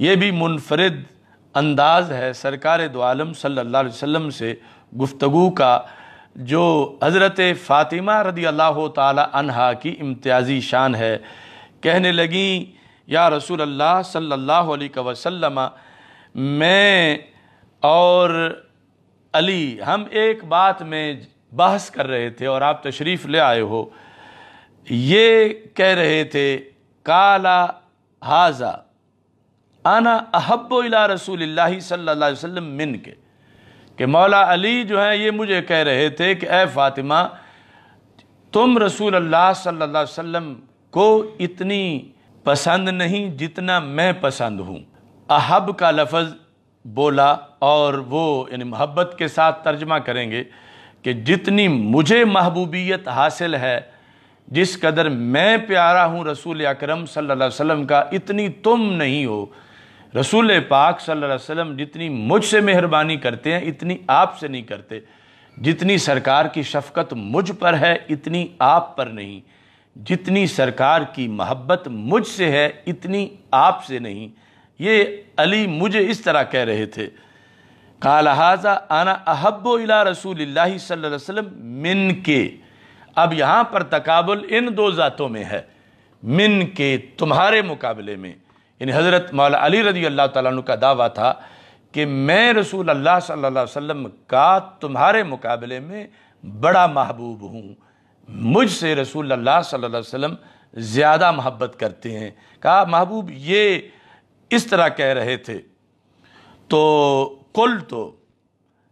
ये भी मुनफरद अंदाज है सरकार दो आलम अलैहि वसल्लम से गुफ्तु का, जो हज़रत फ़ातिमा रदी अल्लाह तहा की इम्तियाज़ी शान है। कहने लगी, या रसूल अल्लाह सल्लल्लाहु अलैहि वसल्लम, मैं और अली, हम एक बात में बहस कर रहे थे और आप तशरीफ़ ले आए हो। ये कह रहे थे, काला हाजा आना अहब्बो इला रसूल अलैहि वसल्लम मिन के। कि मौला अली जो है, ये मुझे कह रहे थे कि ए फ़ातिमा, तुम रसूल अल्लाह अलैहि वसल्लम को इतनी पसंद नहीं जितना मैं पसंद हूँ। अहब का लफज बोला और वो, यानी मोहब्बत के साथ तर्जमा करेंगे कि जितनी मुझे महबूबियत हासिल है, जिस कदर मैं प्यारा हूँ रसूल अकरम सल्लल्लाहु वसल्लम का, इतनी तुम नहीं हो। रसूल पाक सल्लल्लाहु अलैहि वसल्लम जितनी मुझसे मेहरबानी करते हैं, इतनी आपसे नहीं करते। जितनी सरकार की शफकत मुझ पर है, इतनी आप पर नहीं। जितनी सरकार की मोहब्बत मुझसे है, इतनी आपसे नहीं। ये अली मुझे इस तरह कह रहे थे का लहाजा आना अहब्बो इला रसूल वसल्लम मिन के। अब यहाँ पर तकाबुल इन दो ज़ातों में है, मिन के तुम्हारे मुकाबले में। यानी हज़रत मौला अली रदी अल्लाह तु का दावा था कि मैं रसूल अल्लाह सल्लल्लाहु अलैहि वसल्लम का तुम्हारे मुकाबले में बड़ा महबूब हूँ। मुझसे रसूल अल्लाह सल्लल्लाहु अलैहि वसल्लम ज़्यादा मोहब्बत करते हैं। कहा, महबूब, ये इस तरह कह रहे थे। तो कुल तो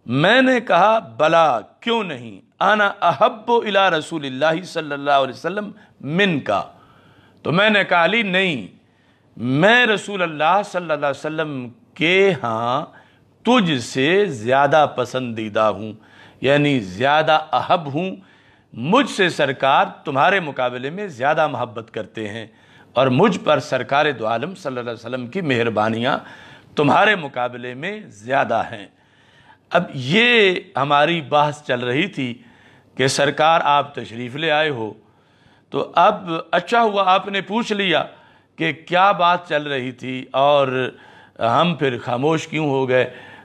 मैंने कहा, बला, क्यों नहीं? आना अहब्बो इला रसूल अलैहि वसल्लम मिन का तो मैंने कहा, अली, नहीं मैं रसूल अल्लाह सल्लल्लाहु अलैहि वसल्लम के यहाँ तुझ से ज़्यादा पसंदीदा हूँ, यानी ज़्यादा अहब हूँ। मुझसे सरकार तुम्हारे मुकाबले में ज़्यादा मोहब्बत करते हैं और मुझ पर सरकार दो आलम सल्लल्लाहु अलैहि वसल्लम की मेहरबानियाँ तुम्हारे मुकाबले में ज़्यादा हैं। अब ये हमारी बहस चल रही थी कि सरकार आप तशरीफ़ ले आए हो तो अब अच्छा हुआ आपने पूछ लिया कि क्या बात चल रही थी और हम फिर खामोश क्यों हो गए?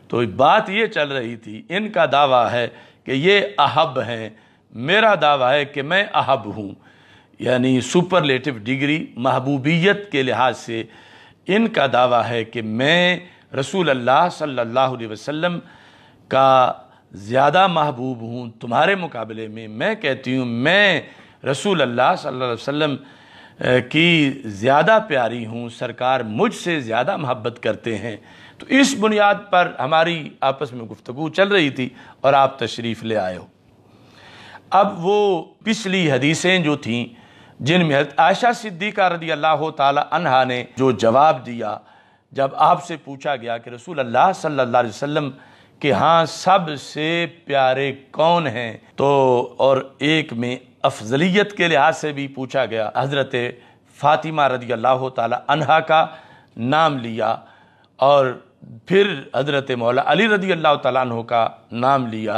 तो बात ये चल रही थी, इनका दावा है कि ये अहब हैं। मेरा दावा है कि मैं अहब हूँ, यानी सुपरलेटिव डिग्री, महबूबियत के लिहाज से। इनका दावा है कि मैं रसूल अल्लाह सल्लल्लाहु अलैहि वसल्लम का ज़्यादा महबूब हूँ। तुम्हारे मुकाबले में मैं कहती हूँ, मैं रसूल अल्लाह सल्लल्लाहु अलैहि वसल्लम की ज़्यादा प्यारी हूँ, सरकार मुझसे ज़्यादा मोहब्बत करते हैं। तो इस बुनियाद पर हमारी आपस में गुफ्तु चल रही थी और आप तशरीफ़ ले आए हो। अब वो पिछली हदीसें जो थीं, जिनमें आयशा सिद्दीक़ा रदी अल्लाह तहा ने जो जवाब दिया, जब आपसे पूछा गया कि रसूल अल्लाह अलैहि वसल्लम के हाँ सबसे प्यारे कौन हैं? तो और एक में अफजलियत के लिहाज से भी पूछा गया, हज़रत फ़ातिमा रदी अल्लाह तहा का नाम लिया और फिर हज़रत मौला अली रदी अल्लाह तु का नाम लिया।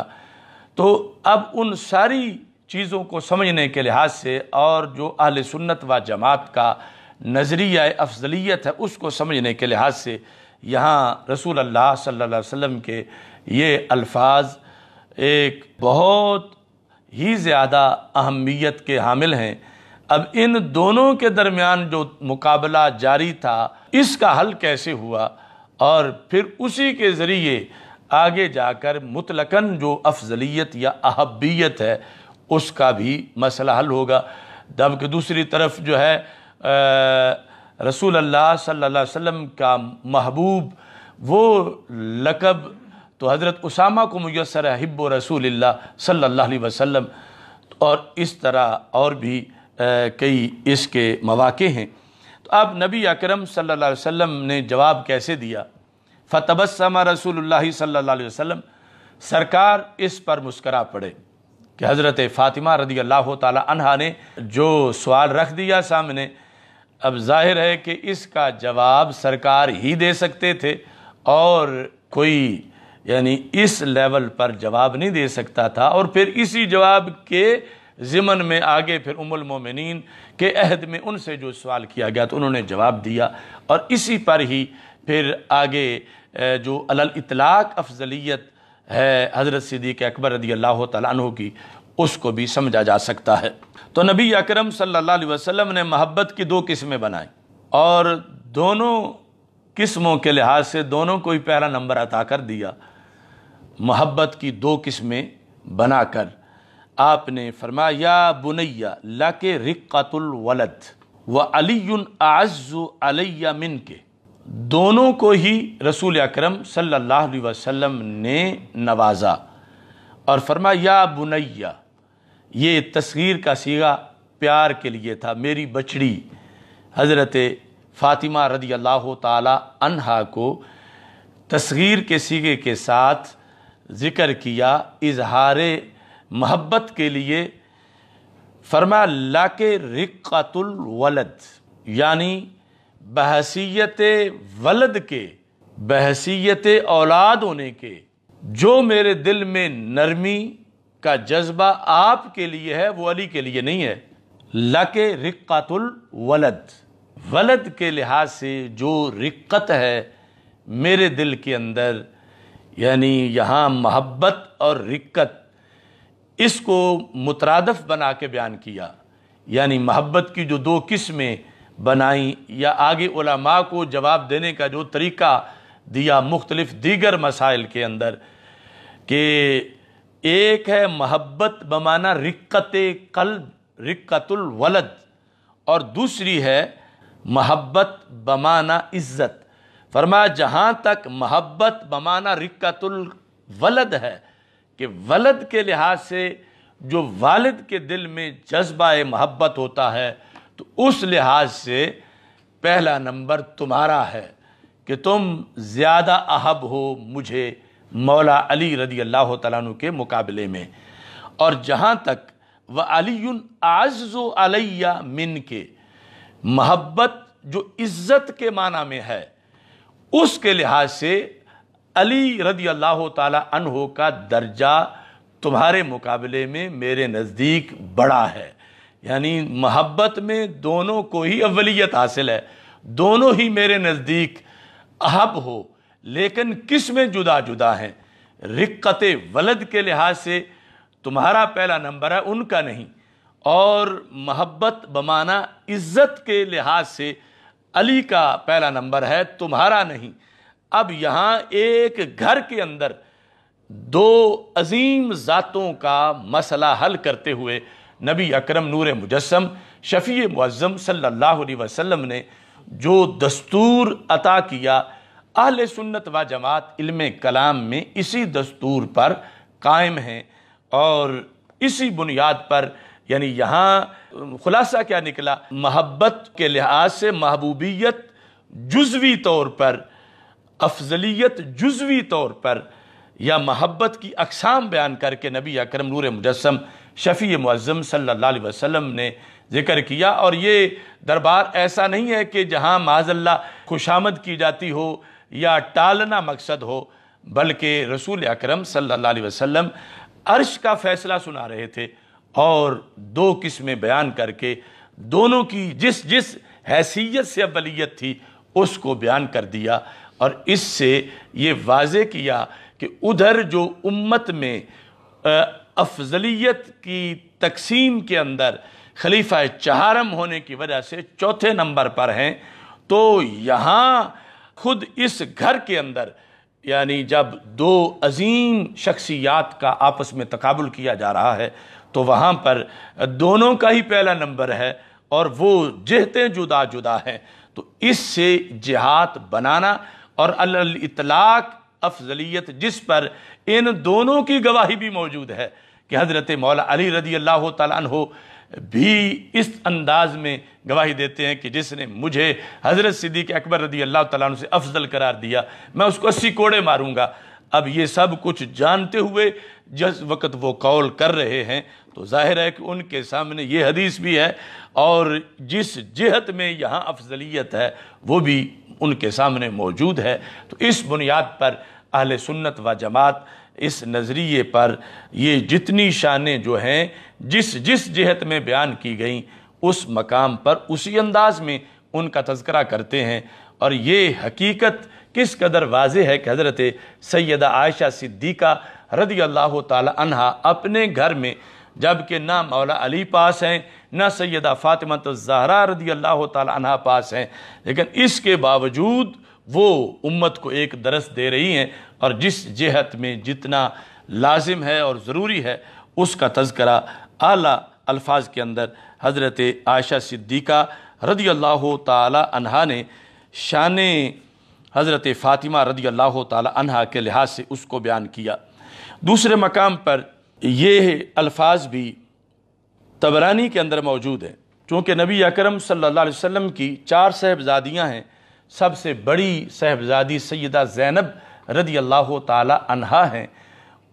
तो अब उन सारी चीज़ों को समझने के लिहाज से और जो अहल सुन्नत व जमात का नज़रिया अफजलियत है, उसको समझने के लिहाज से यहाँ रसूल अल्लाह सल्लल्लाहु अलैहि वसल्लम के ये अल्फाज एक बहुत ही ज़्यादा अहमियत के हामिल हैं। अब इन दोनों के दरमियान जो मुकाबला जारी था, इसका हल कैसे हुआ? और फिर उसी के ज़रिए आगे जाकर मुतलकन जो अफजलियत या अहबियत है, उसका भी मसला हल होगा। जब कि दूसरी तरफ़ जो है रसूल अल्लाह सल्लल्लाहु अलैहि वसल्लम का महबूब, वो लकब तो हज़रत उसामा को मैसर हिब्ब रसूल सल्ला वसल्लम। और इस तरह और भी कई इसके मौाक़े हैं। तो अब नबी अकरम सल्लल्लाहु अलैहि वसल्लम ने जवाब कैसे दिया? फ़तबसमा रसूल सल्लल्लाहु अलैहि वसल्लम। सरकार इस पर मुस्करा पड़े कि हज़रत फ़ातिमा रदी अल्लाह तहा ने जो सवाल रख दिया सामने, अब ज़ाहिर है कि इसका जवाब सरकार ही दे सकते थे और कोई यानी इस लेवल पर जवाब नहीं दे सकता था और फिर इसी जवाब के ज़िमन में आगे फिर उमुलमोमिन के अहद में उनसे जो सवाल किया गया तो उन्होंने जवाब दिया और इसी पर ही फिर आगे जो अलल इतलाक अफजलियत है हज़रत सिद्दीक अकबर रदी अल्लाह तु की, उसको भी समझा जा सकता है। तो नबी अकरम सल्लल्लाहु अलैहि वसल्लम ने मोहब्बत की दो किस्में बनाई और दोनों किस्मों के लिहाज से दोनों को ही पहला नंबर अता कर दिया। मोहब्बत की दो किस्में बनाकर आपने फरमाया बुनैया ला के रिक्तुल वलद व अली आज़ अलैया मिन के दोनों को ही रसूल अकरम सल्लल्लाहु अलैहि वसल्लम ने नवाजा और फरमा या बुनैया, ये तस्वीर का सीगा प्यार के लिए था। मेरी बछड़ी हज़रत फ़ातिमा रदी अल्लाह तहा को तस्वीर के सीगे के साथ ज़िक्र किया, इजहार महब्बत के लिए, फरमा ला के रिक्तुल वलद, यानी बहसीत वलद के बहसीत औलाद होने के, जो मेरे दिल में नरमी का जज्बा आपके लिए है, वो अली के लिए नहीं है। लके रिक्तुल वलद वलद के लिहाज से जो रिक्कत है मेरे दिल के अंदर यानी यहाँ मोहब्बत और रिक्कत, इसको मुतरदफ बना के बयान किया। यानी मोहब्बत की जो दो किस्में बनाई या आगे उलमा को जवाब देने का जो तरीका दिया मुख्तलिफ़ दीगर मसाइल के अंदर कि एक है महब्बत बमाना रिक्कत कल्ब, रिक्कतुल वलद, और दूसरी है महब्बत बमाना इज़्ज़त। फरमा जहाँ तक महब्बत बमाना रिक्कतुल वलद है, कि वलद के लिहाज से जो वालिद के दिल में जज्बा महब्बत होता है तो उस लिहाज से पहला नंबर तुम्हारा है कि तुम ज़्यादा अहब हो मुझे मौला अली रदी अल्लाह तु के मुकाबले में। और जहाँ तक व अली आज़ो अलैया मिन के, महब्बत जो इज़्ज़त के माना में है उसके लिहाज से अली रदी अल्लाह तहो का दर्जा तुम्हारे मुकाबले में मेरे नज़दीक बड़ा है। यानी मोहब्बत में दोनों को ही अवलियत हासिल है। दोनों ही मेरे नज़दीक अहब हो, लेकिन किसमें जुदा जुदा हैं? रिक्कत वलद के लिहाज से तुम्हारा पहला नंबर है, उनका नहीं। और मोहब्बत बमाना इज़्ज़त के लिहाज से अली का पहला नंबर है, तुम्हारा नहीं। अब यहाँ एक घर के अंदर दो अजीम ज़ातों का मसला हल करते हुए नबी अकरम नूर मुजस्म शफ़ी मुज़म सल्लल्लाहु अलैहि वसल्लम ने जो दस्तूर अता किया, अहल सुन्नत व जमात इल्म कलाम में इसी दस्तूर पर कायम हैं और इसी बुनियाद पर यानी यहाँ खुलासा क्या निकला? महब्बत के लिहाज से महबूबियत जुजवी तौर पर, अफजलियत जुजवी तौर पर, या महब्बत की अकसाम बयान करके नबी अकरम नूर मुजस्म शफ़ी मुज़म अलैहि वसल्लम ने ज़िक्र किया। और ये दरबार ऐसा नहीं है कि जहाँ माजल्ला खुशामद की जाती हो या टालना मकसद हो, बल्कि रसूल अकरम सल्लल्लाहु अलैहि वसल्लम अर्श का फ़ैसला सुना रहे थे। और दो किस्में बयान करके दोनों की जिस जिस हैसियत से अवलियत थी, उसको बयान कर दिया। और इससे ये वाजे किया कि उधर जो उम्मत में अफजलियत की तकसीम के अंदर खलीफा चहारम होने की वजह से चौथे नंबर पर हैं तो यहाँ खुद इस घर के अंदर, यानी जब दो अजीम शख्सियात का आपस में तकाबुल किया जा रहा है तो वहाँ पर दोनों का ही पहला नंबर है और वो जहतें जुदा जुदा हैं। तो इससे जिहाद बनाना और अल इतलाक, अफजलियत जिस पर, इन दोनों की गवाही भी मौजूद है कि हज़रत मौला अली रदी अल्लाह हो भी इस अंदाज में गवाही देते हैं कि जिसने मुझे हज़रत सिद्दीक अकबर रदी अल्लाह तु से अफजल करार दिया, मैं उसको अस्सी कोड़े मारूँगा। अब ये सब कुछ जानते हुए जिस वक्त वो कौल कर रहे हैं तो ज़ाहिर है कि उनके सामने ये हदीस भी है और जिस जहत में यहाँ अफजलियत है, वो भी उनके सामने मौजूद है। तो इस बुनियाद पर अहल सुन्नत व जमात इस नज़रिए पर ये जितनी शानें जो हैं, जिस जिस जहत में बयान की गई, उस मकाम पर उसी अंदाज में उनका तस्करा करते हैं। और ये हकीकत किस कदर वाज है कि हज़रत सैदा आयशा सिद्दीक़ा रदी अल्लाह तहा अपने घर में जबकि ना मौला अली पास हैं, ना सैदा फ़ातिमा तो जहरा रदी अल्लाह तहा पास हैं। लेकिन इसके बावजूद वो उम्मत को एक दरस दे रही हैं और जिस जहत में जितना लाजिम है और ज़रूरी है, उसका तस्करा आला अल्फाज के अंदर हज़रत आयशा सिद्दीक़ा रदी अल्लाह तहा ने शान हज़रत फ़ातिमा रदी अल्लाह तहा के लिहाज से उसको बयान किया। दूसरे मकाम पर ये अल्फाज भी तबरानी के अंदर मौजूद हैं। चूँकि नबी अकरम सल्लल्लाहु अलैहि वसल्लम की चार साहबजादियाँ हैं, सबसे बड़ी साहबजादी सैदा ज़ैनब रदी अल्लाह तहा हैं।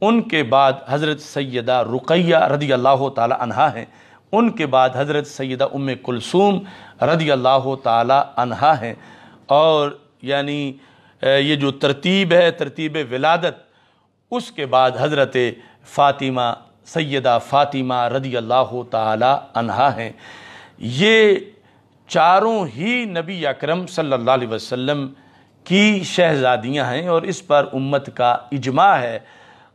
उनके बाद हज़रत सैदा रुकैया रदी अल्लाह तहा हैं। उनके बाद हज़रत सैदा उम कुलसूम रदी अल्लाह तहा हैं। और यानी ये जो तरतीब है तरतीब विलादत उसके बाद हज़रत फ़ातिमा सैदा फ़ातिमा रदी अल्लाह तहा हैं। ये चारों ही नबी अकरम सल्लल्लाहु अलैहि वसल्लम की शहजादियाँ हैं और इस पर उम्मत का इजमा है।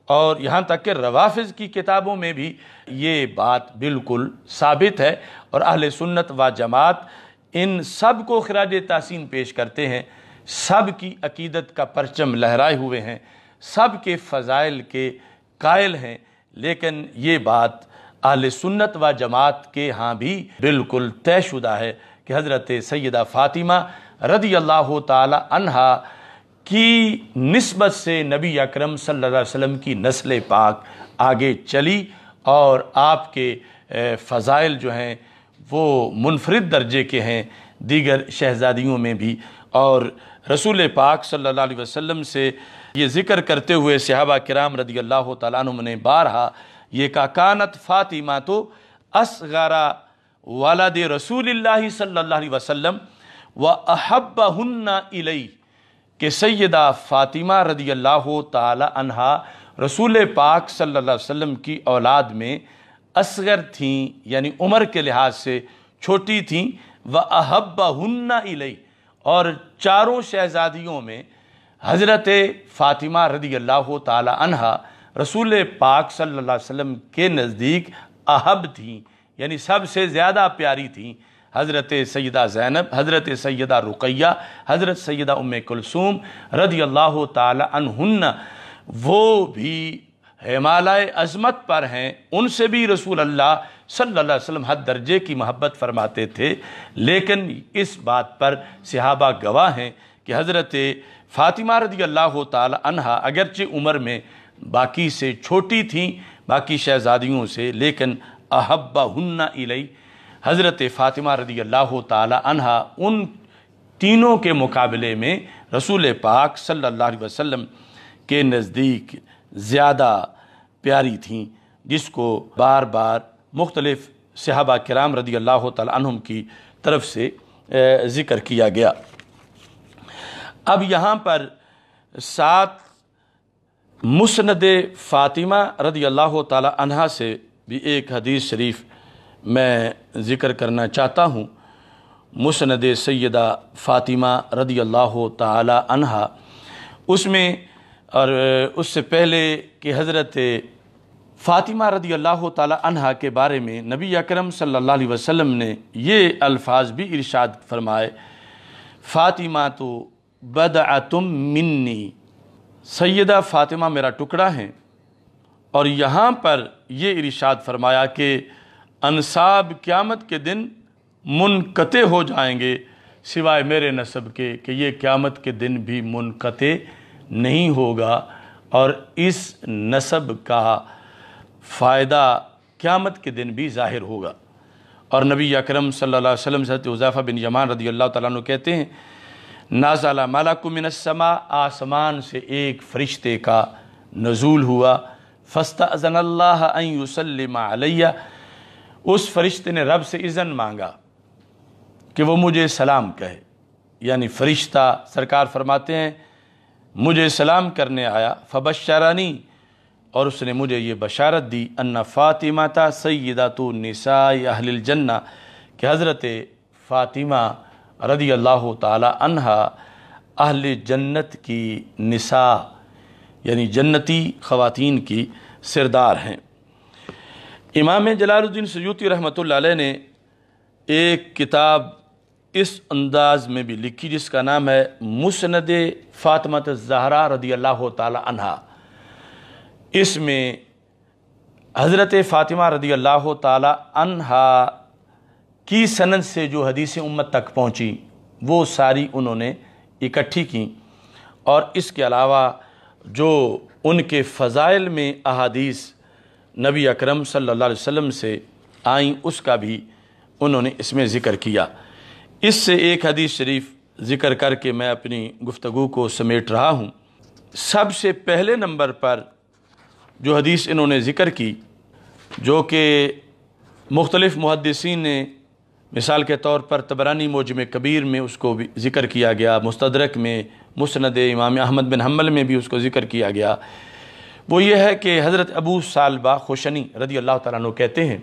और यहाँ तक कि रवाफ़ की किताबों में भी ये बात बिल्कुल साबित है और अहल सुन्नत व जमात इन सबको खराज तहसीन पेश करते हैं। सब की अकीदत का परचम लहराए हुए हैं। सब के फ़ज़ाइल के कायल हैं, लेकिन ये बात अहल सुन्नत व जमात के यहाँ भी बिल्कुल तयशुदा है कि हज़रत सैदा फ़ातिमा रदी अल्लाह तहा की नस्बत से नबी अकरम वसल्लम की नस्ल पाक आगे चली और आपके फ़ज़ाइल जो हैं, वो मुनफरद दर्जे के हैं, दीगर शहज़ादियों में भी। और रसूल पाक अलैहि वसल्लम से ये ज़िक्र करते हुए सहाबा कराम रदी अल्लाह तुम ने बारहा, ये का कानत फ़ातिमा तो असगरा वालद रसूल वसल्लम व अहब्बन्ना इलई के सैदा फ़ातिमा रदी अल्लाह तहा रसूल पाक सल्लल्लाहु अलैहि की औलाद में असगर थी, यानी उम्र के लिहाज से छोटी थी, व अहब्बन्ना इलई और चारों शहजादियों में हज़रत फ़ातिमा रदी अल्लाह तहा रसूल पाक सल्लल्लाहु अलैहि वसल्लम के नज़दीक अहब थी, यानी सबसे ज़्यादा प्यारी थी। हज़रत सैदा ज़ैनब, हज़रत सैदा रुकैया, हज़रत सैदा उम कुलसूम रदी अल्लाह तहुन्न वो भी हिमालय अजमत पर हैं। उनसे भी रसूल अल्लाह सल्लल्लाहु अलैहि वसल्लम हद दर्जे की मोहब्बत फरमाते थे। लेकिन इस बात पर सिहाबा गवाह हैं कि हज़रत फ़ातिमा रदी अल्लाह तहा अगरचे उम्र में बाकी से छोटी थी, बाकी शहज़ादियों से, लेकिन अहब्बा हन्ना इलई हज़रत फ़ातिमा रदी अल्लाह तहा उन तीनों के मुकाबले में रसूल पाक सल्लल्लाहु अलैहि वसल्लम के नज़दीक ज़्यादा प्यारी थीं, जिसको बार बार मुख्तलिफ़ सहाबा कराम रदी अल्लाह तम की तरफ़ से ज़िक्र किया गया। अब यहाँ पर सात मुसनद फ़ातिमा रदी अल्लाह तहा से भी एक हदीस शरीफ मैं ज़िक्र करना चाहता हूँ। मुसनद सैदा फ़ातिमा रदी अल्लाह तहा उसमें और उससे पहले कि हज़रत फ़ातिमा रदी अल्लाह तहा के बारे में नबी अकरम सल्लल्लाहु अलैहि वसल्लम ने ये अल्फाज भी इरशाद फरमाए, फ़ातिमा तो बदअतुम मिन्नी। सैदा फ़ातिमा मेरा टुकड़ा है। और यहाँ पर ये इरशाद फरमाया कि अनसाब क़्यामत के दिन मुनक़ हो जाएँगे, सिवाय मेरे नसब के कि ये क़्यामत के दिन भी मुनक़ नहीं होगा। और इस नसब का फ़ायदा क़्यामत के दिन भी ज़ाहिर होगा। और नबी अकरम सल्लल्लाहु अलैहि वसल्लम से बिन यमान रदी अल्लाह तु कहते हैं नाज़ाला मालाकुमिनसमा आसमान से एक फ़रिश्ते का नज़ूल हुआ। फ़स्ता अज़नल्लासलम उस फ़रिश्ते ने रब से इज़न मांगा कि वो मुझे सलाम कहे। यानी फ़रिश्ता सरकार फरमाते हैं, मुझे सलाम करने आया, फ़बशरानी, और उसने मुझे ये बशारत दी, अन्ना फ़ातिमा था सैदा तो निसाई जन्ना, कि हज़रत फ़ातिमा रदी अल्लाह तहा अहल जन्नत की निसा, यानी जन्नती ख़वातीन की सरदार हैं। इमाम जलालुद्दीन सयूती रहमत ने एक किताब इस अंदाज में भी लिखी जिसका नाम है मुसनद फ़ातमत ज़हरा रदी अल्लाह तहा इसमें हज़रत फ़ातिमा रदी अल्लाह तहा की सनद से जो हदीस उम्मत तक पहुँची, वो सारी उन्होंने इकट्ठी की। और इसके अलावा जो उनके फ़ज़ाइल में अहादीस नबी अकरम सल्लल्लाहु अलैहि वसल्लम से आई, उसका भी उन्होंने इसमें ज़िक्र किया। इससे एक हदीस शरीफ ज़िक्र करके मैं अपनी गुफ्तु को समेट रहा हूँ। सबसे पहले नंबर पर जो हदीस इन्होंने ज़िक्र की, जो कि मुख्तलिफ़ मुहदसिन ने मिसाल के तौर पर तबरानी मौजम कबीर में उसको भी ज़िक्र किया गया, मुस्तदरक में, मुसनद इमाम अहमद बिन हम्बल में भी उसको ज़िक्र किया गया। वो ये है कि हज़रत अबू सालबा खुशनी रदी अल्लाह तु कहते हैं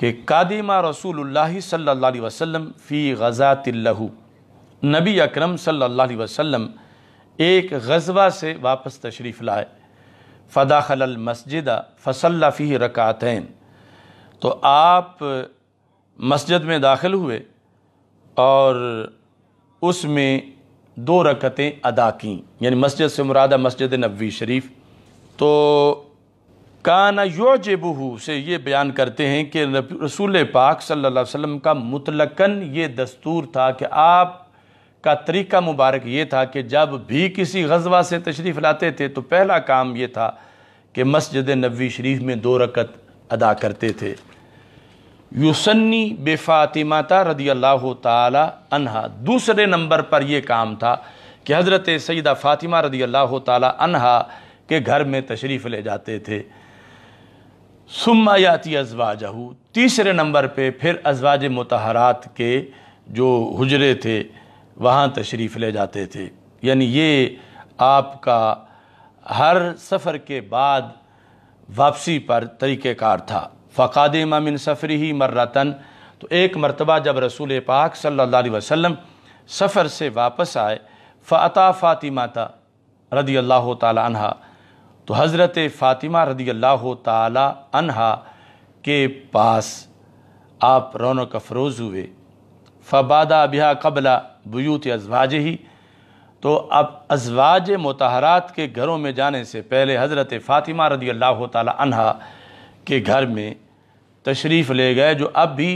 कि कादिमा रसूल अलैहि वसल्लम फ़ी गज़ातिल्लहु नबी अकरम अलैहि वसल्लम एक गजवा से वापस तशरीफ़ लाए। फ़दाखल मस्जिद फ़सल्ला फ़ी रकातैन। तो आप मस्जिद में दाखिल हुए और उसमें दो रकतें अदा की। यानी मस्जिद से मुरादा मस्जिद नबी शरीफ। तो काना योजबू से ये बयान करते हैं कि रसूल पाक सल्लल्लाहु अलैहि वसल्लम का मुतलकन ये दस्तूर था कि आप का तरीका मुबारक ये था कि जब भी किसी गजवा से तशरीफ़ लाते थे तो पहला काम ये था कि मस्जिद नबी शरीफ में दो रकत अदा करते थे। युसन्नी बेफ़ातिमाता रदी अल्लाह तहा दूसरे नंबर पर यह काम था कि हज़रत सईदा फ़ातिमा रदी अल्लाह तहा के घर में तशरीफ़ ले जाते थे। सुम्मायाती अजवाजहू। तीसरे नंबर पे फिर अजवाज मतहरात के जो हुजरे थे, वहाँ तशरीफ़ ले जाते थे। यानी ये आपका हर सफ़र के बाद वापसी पर तरीक़ेकार था। फ़ाद मिन सफ़री ही मर्रतन तो एक मरतबा जब रसूल पाक सल्ला वसल्लम सफ़र से वापस आए फ़ाता फ़ातिमा रदी अल्लाह तहा तो हज़रत फ़ातिमा रदी अल्लाह तहा के पास आप रौनक अफरोज़ हुए फ़बादा बिहा कबला बुयूत अजवाज ही तो अब अजवाज मतहरात के घरों में जाने से पहले हज़रत फ़ातिमा रदी अल्लाह तहा के घर में तशरीफ़ ले गए, जो अब भी,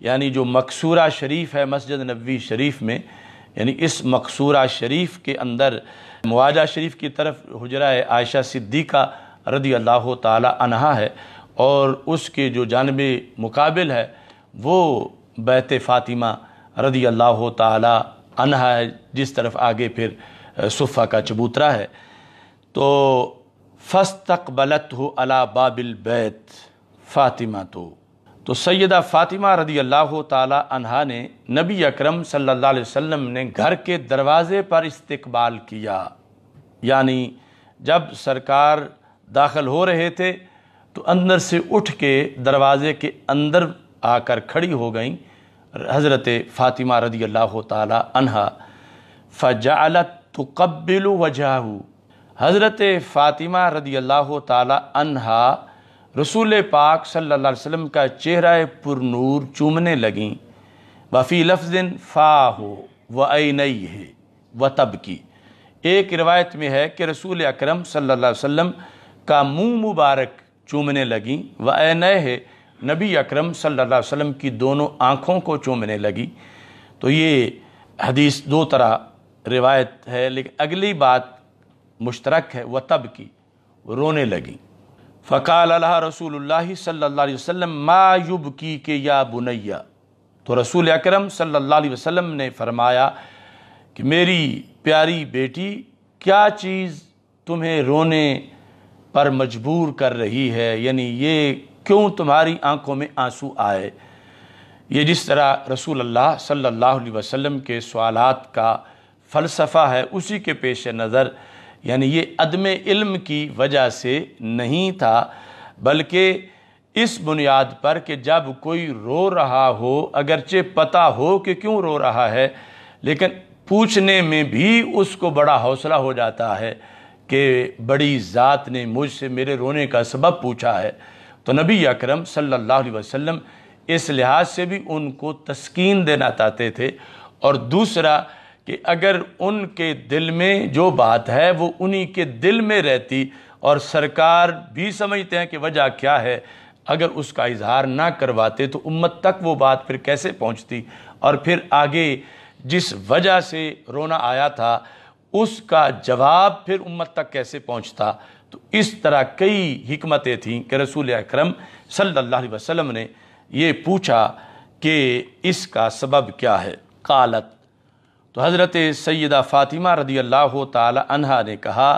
यानी जो मकसूरा शरीफ है मस्जिद नबी शरीफ में, यानी इस मकसूरा शरीफ के अंदर, मुआजा शरीफ की तरफ़ हजरा आयशा सिद्दीक़ा रदी अल्लाह तहा है, और उसके जो जानब मुकाबिल है, वो बैत फ़ातिमा रदी अल्लाह तहा है, जिस तरफ़ आगे फिर सुफ़ा का चबूतरा है। तो फ़स्तकबलत हो अला बाबिल बैत। फ़ातिमा तो। तो सैदा फ़ातिमा रदी अल्लाह तहा ने नबी अकरम वसल्लम ने घर के दरवाज़े पर इस्तकबाल किया। यानी जब सरकार दाखिल हो रहे थे तो अंदर से उठ के दरवाज़े के अंदर आकर खड़ी हो गई हज़रत फ़ातिमा रदी अल्लाह तहा फ़जालत तो कब्बिल वजाहू हज़रत फ़ातिमा रदी अल्लाह तहा रसूल पाक सल्लल्लाहु वसल्लम का चेहरा पुरनूर चूमने लगीं। वफ़ी लफ्ज़ फ़ा हो व नई है व तब की एक रिवायत में है कि रसूल अकरम सल्लल्लाहु अलैहि का मुँह मुबारक चूमने लगी व नए है नबी अकरम सल्लल्लाहु अलैहि की दोनों आँखों को चूमने लगी। तो ये हदीस दो तरह रिवायत है, लेकिन अगली बात मुश्तरक है वह तब की रोने लगी। फ़काल रसूल अलैहि वसल्लम मायुब की के या बुनैया। तो रसूल अकरम अलैहि वसल्लम ने फरमाया कि, मेरी प्यारी बेटी, क्या चीज़ तुम्हें रोने पर मजबूर कर रही है? यानी ये क्यों तुम्हारी आँखों में आँसू आए? ये जिस तरह रसूल अल्लाह सल्लल्लाहु अलैहि वसल्लम के सवालात का फ़लसफ़ा है, उसी के पेश नज़र यानी ये अदम इल्म की वजह से नहीं था, बल्कि इस बुनियाद पर कि जब कोई रो रहा हो, अगरचे पता हो कि क्यों रो रहा है, लेकिन पूछने में भी उसको बड़ा हौसला हो जाता है कि बड़ी ज़ात ने मुझसे मेरे रोने का सबब पूछा है। तो नबी अकरम सल्लल्लाहु अलैहि वसल्लम इस लिहाज से भी उनको तस्कीन देना चाहते थे। और दूसरा कि अगर उनके दिल में जो बात है, वो उन्हीं के दिल में रहती और सरकार भी समझते हैं कि वजह क्या है, अगर उसका इजहार ना करवाते तो उम्मत तक वो बात फिर कैसे पहुँचती? और फिर आगे जिस वजह से रोना आया था, उसका जवाब फिर उम्मत तक कैसे पहुँचता? तो इस तरह कई हमतें थीं कि रसूल अक्रम सल्लल्लाहु अलैहि वसल्लम ने ये पूछा कि इसका सबब क्या है? कालत तो हज़रत सैदा फ़ातिमा रदी अल्लाह तहा ने कहा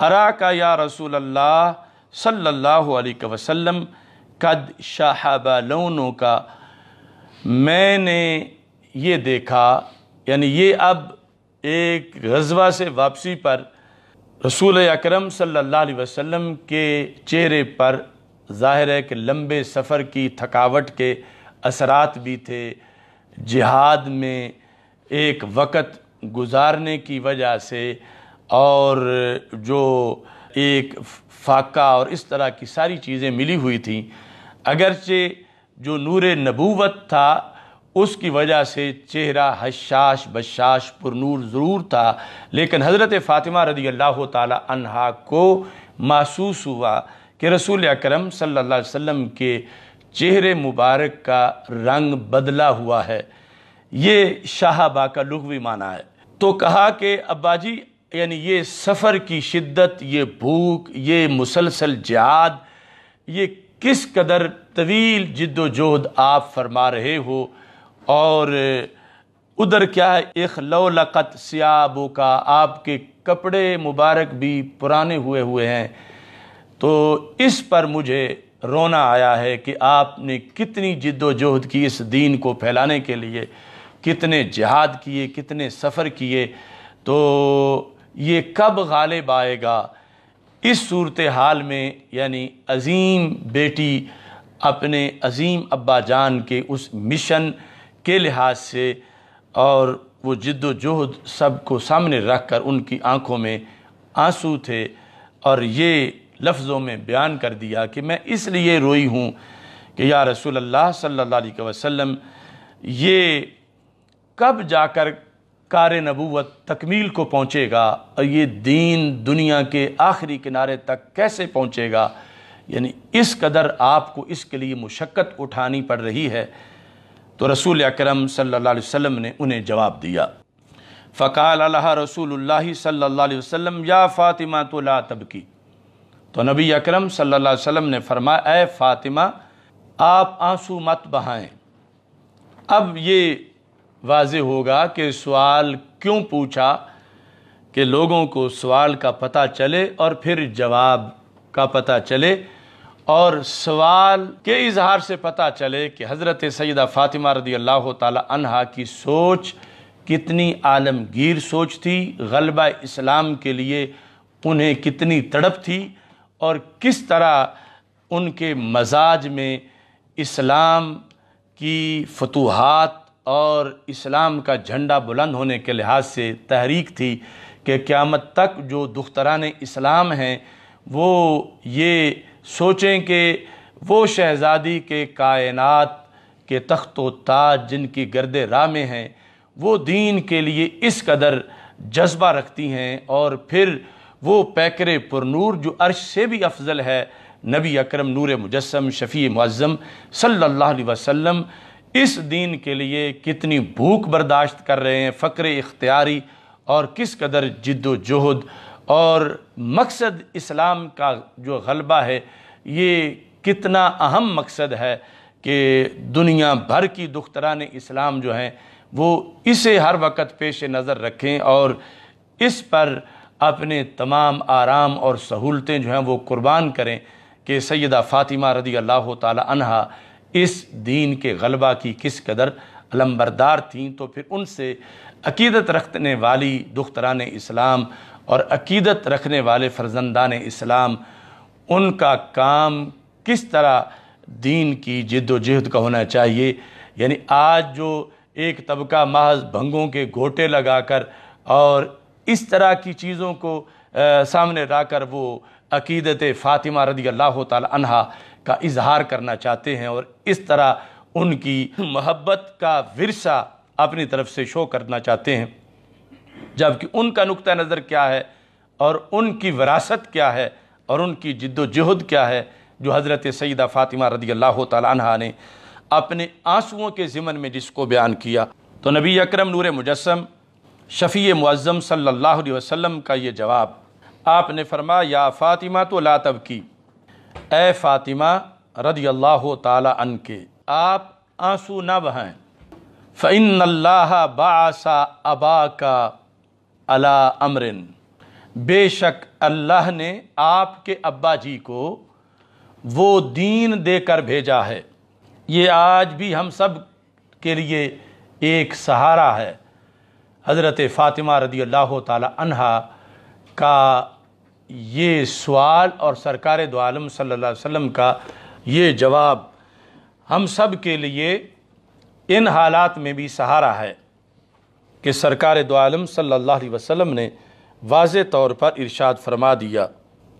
अरा का या रसूल अल्लाह सल्लल्लाहु अलैहि वसल्लम, कद शाहबा का, मैंने ये देखा, यानी ये अब एक गजवा से वापसी पर, रसूल अकरम सल्लल्लाहु अलैहि वसल्लम के चेहरे पर ज़ाहिर है कि लंबे सफ़र की थकावट के असरात भी थे। जिहाद में एक वक़्त गुजारने की वजह से और जो एक फाका और इस तरह की सारी चीज़ें मिली हुई थी, अगरचे जो नूर नबूवत था, उसकी वजह से चेहरा हशाश बशाश पुरनूर ज़रूर था, लेकिन हज़रत फ़ातिमा रदी अल्लाह तहा को महसूस हुआ कि रसूल अकरम अलैहि वसल्लम के चेहरे मुबारक का रंग बदला हुआ है। ये शाहबा का लुघवी माना है। तो कहा कि अब्बाजी यानी ये सफ़र की शिद्दत, ये भूख, ये मुसलसल जहाद ये किस कदर तवील जद्दोजहद आप फरमा रहे हो? और उधर क्या है? एक लकत सियाबों का आपके कपड़े मुबारक भी पुराने हुए हुए हैं। तो इस पर मुझे रोना आया है कि आपने कितनी जिद्दोजहद की इस दीन को फैलाने के लिए कितने जहाद किए, कितने सफ़र किए तो ये कब गालिब आएगा? इस सूरत हाल में, यानी अजीम बेटी अपने अजीम अब्बा जान के उस मिशन के लिहाज से और वो जद्दोजहद सबको सामने रख कर उनकी आँखों में आँसू थे और ये लफ्ज़ों में बयान कर दिया कि मैं इसलिए रोई हूँ कि या रसूल अल्लाह सल्लल्लाहु अलैहि वसल्लम, ये कब जाकर कार नबूवत तकमील को पहुँचेगा और ये दीन दुनिया के आखिरी किनारे तक कैसे पहुँचेगा? यानी इस कदर आपको इसके लिए मुशक्क़त उठानी पड़ रही है। तो रसूल अकरम अलैहि वसल्लम ने उन्हें जवाब दिया। फ़काल अल्लाह रसूल अलैहि वसल्लम, या फ़ातिमा तो ला तबकी। तो नबी अकरम अलैहि वसल्लम ने फरमाया, ए फ़ातिमा, आप आँसू मत बहाएँ। अब ये वाज होगा कि सवाल क्यों पूछा कि लोगों को सवाल का पता चले और फिर जवाब का पता चले और सवाल के इजहार से पता चले कि हज़रत सैदा फ़ातिमा रदी अल्लाह तहा की सोच कितनी आलमगीर सोच थी, गलबा इस्लाम के लिए उन्हें कितनी तड़प थी और किस तरह उनके मजाज में इस्लाम की फतूहत और इस्लाम का झंडा बुलंद होने के लिहाज से तहरीक थी कि क़्यामत तक जो दुख्तरान इस्लाम हैं, वो ये सोचें कि वो शहज़ादी के कायनात के तख्त व ताज जिनकी गर्द राह में हैं, वो दीन के लिए इस कदर जज्बा रखती हैं और फिर वो पैकर पुरनूर जो अर्श से भी अफजल है, नबी अकरम नूर मुजस्म शफ़ी मुज़म सल्लल्लाहु अलैहि वसल्लम इस दीन के लिए कितनी भूख बर्दाश्त कर रहे हैं फ़क्र इख्तियारी और किस कदर जद्दोजहद और मकसद इस्लाम का जो गलबा है, ये कितना अहम मकसद है कि दुनिया भर की दुख्तरान इस्लाम जो हैं, वो इसे हर वक्त पेश नज़र रखें और इस पर अपने तमाम आराम और सहूलतें जो हैं वो कुर्बान करें कि सैदा फ़ातिमा रदी अल्लाह तहा इस दीन के गलबा की किस कदर अलम्बरदार थीं तो फिर उनसे अकीदत रखने वाली दुख्तरान इस्लाम और अकीदत रखने वाले फ़र्जंदान इस्लाम उनका काम किस तरह दीन की जद्दोजहद का होना चाहिए? यानी आज जो एक तबका महज भंगों के घोटे लगाकर और इस तरह की चीज़ों को आ, सामने लाकर वो अकीदत फ़ातिमा रदी अल्लाह तहा का इजहार करना चाहते हैं और इस तरह उनकी मोहब्बत का विरसा अपनी तरफ़ से शो करना चाहते हैं। जबकि उनका नुक़ नज़र क्या है और उनकी विरासत क्या है और उनकी जद्दोजहद क्या है, जो हज़रत सईदा फ़ातिमा रदी अल्लाह तहा ने अपने आंसुओं के ज़िमन में जिसको बयान किया। तो नबी अकरम नूर मुजस्म शफ़ी मुज़म सल्लल्लाहु अलैहि वसल्लम का ये जवाब, आपने फरमाया, फ़ातिमा तो ला तब की। ए फ़ातिमा रदी अल्लाह तन के आप आँसू न बहाएँ। फ़िन अल्लाह बासा अबा का अला अमरिन। बेशक अल्लाह ने आपके अब्बा जी को वो दीन देकर भेजा है। ये आज भी हम सब के लिए एक सहारा है। हज़रत फ़ातिमा रदी अल्लाह तहा का ये सवाल और सरकार दो आलम सल्लल्लाहु अलैहि वसल्लम का ये जवाब, हम सब के लिए इन हालात में भी सहारा है कि सरकार दो आलम सल्लल्लाहु अलैहि वसल्लम ने वाज तौर पर इरशाद फरमा दिया।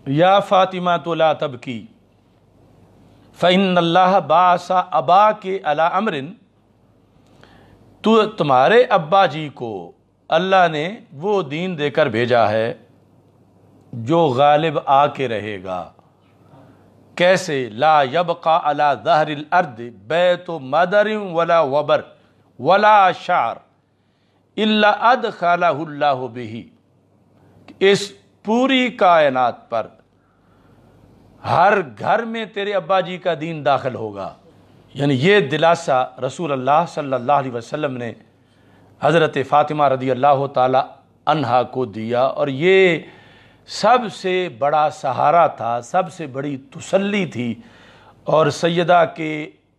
या फ़ातिमा तो ला तब की फ़ैन अल्लाह बासा अबा के अला अमरिन तो तुम्हारे अब्बा जी को अल्लाह ने वो दीन देकर भेजा है। जो गालिब आके रहेगा। कैसे? ला यबका अला जहरिल अर्द, बैत मदर वला वबर, वला शार, इल्ला अद खाला बिही। इस पूरी कायनात पर हर घर में तेरे अब्बा जी का दीन दाखिल होगा। यानी ये दिलासा रसूल अल्लाह सल्लल्लाहु अलैहि वसल्लम ने हज़रत फ़ातिमा रदी अल्लाह तहा को दिया। और ये सबसे बड़ा सहारा था, सबसे बड़ी तसल्ली थी और सैदा के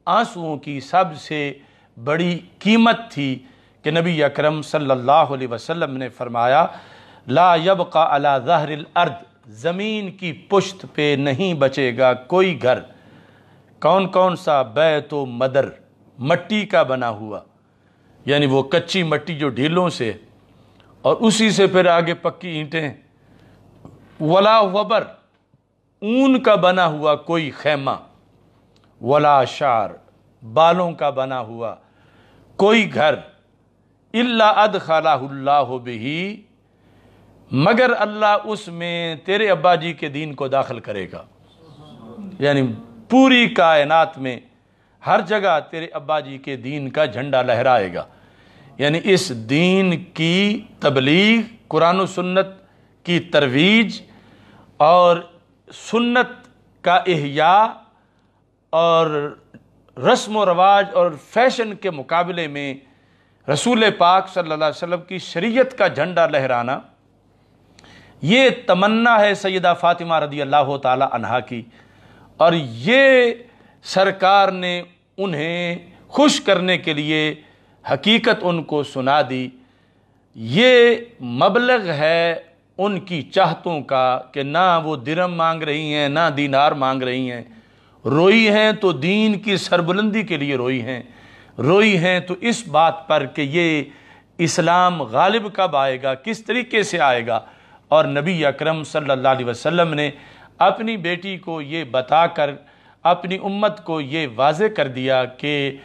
आंसुओं की सबसे बड़ी कीमत थी कि नबी अकरम सल्लल्लाहु अलैहि वसल्लम ने फरमाया, ला यबका अला जहरिल अर्द, ज़मीन की पुश्त पे नहीं बचेगा कोई घर। कौन कौन सा बैत मदर मट्टी का बना हुआ, यानी वो कच्ची मट्टी जो ढीलों से और उसी से फिर आगे पक्की ईंटें वला वबर, ऊन का बना हुआ कोई खेमा, वला शार, बालों का बना हुआ कोई घर, इल्ला अद खलाह बिही, मगर अल्लाह उसमें तेरे अब्बा जी के दीन को दाखिल करेगा। यानी पूरी कायनात में हर जगह तेरे अब्बा जी के दीन का झंडा लहराएगा। यानी इस दीन की तबलीग, कुरान सुन्नत की तरवीज और सुन्नत का एहया और रस्म रवाज और फ़ैशन के मुकाबले में रसूल पाक सल्लल्लाहु अलैहि वसल्लम की शरीयत का झंडा लहराना, ये तमन्ना है सैदा फ़ातिमा रदी अल्लाह तहा की। और ये सरकार ने उन्हें खुश करने के लिए हकीकत उनको सुना दी। ये मबलग है उनकी चाहतों का कि ना वो दिरम मांग रही हैं, ना दीनार मांग रही हैं। रोई हैं तो दीन की सरबुलंदी के लिए रोई हैं। रोई हैं तो इस बात पर कि ये इस्लाम गालिब कब आएगा, किस तरीके से आएगा? और नबी अकरम सल्लल्लाहु अलैहि वसल्लम ने अपनी बेटी को ये बताकर, अपनी उम्मत को ये वाज कर दिया कि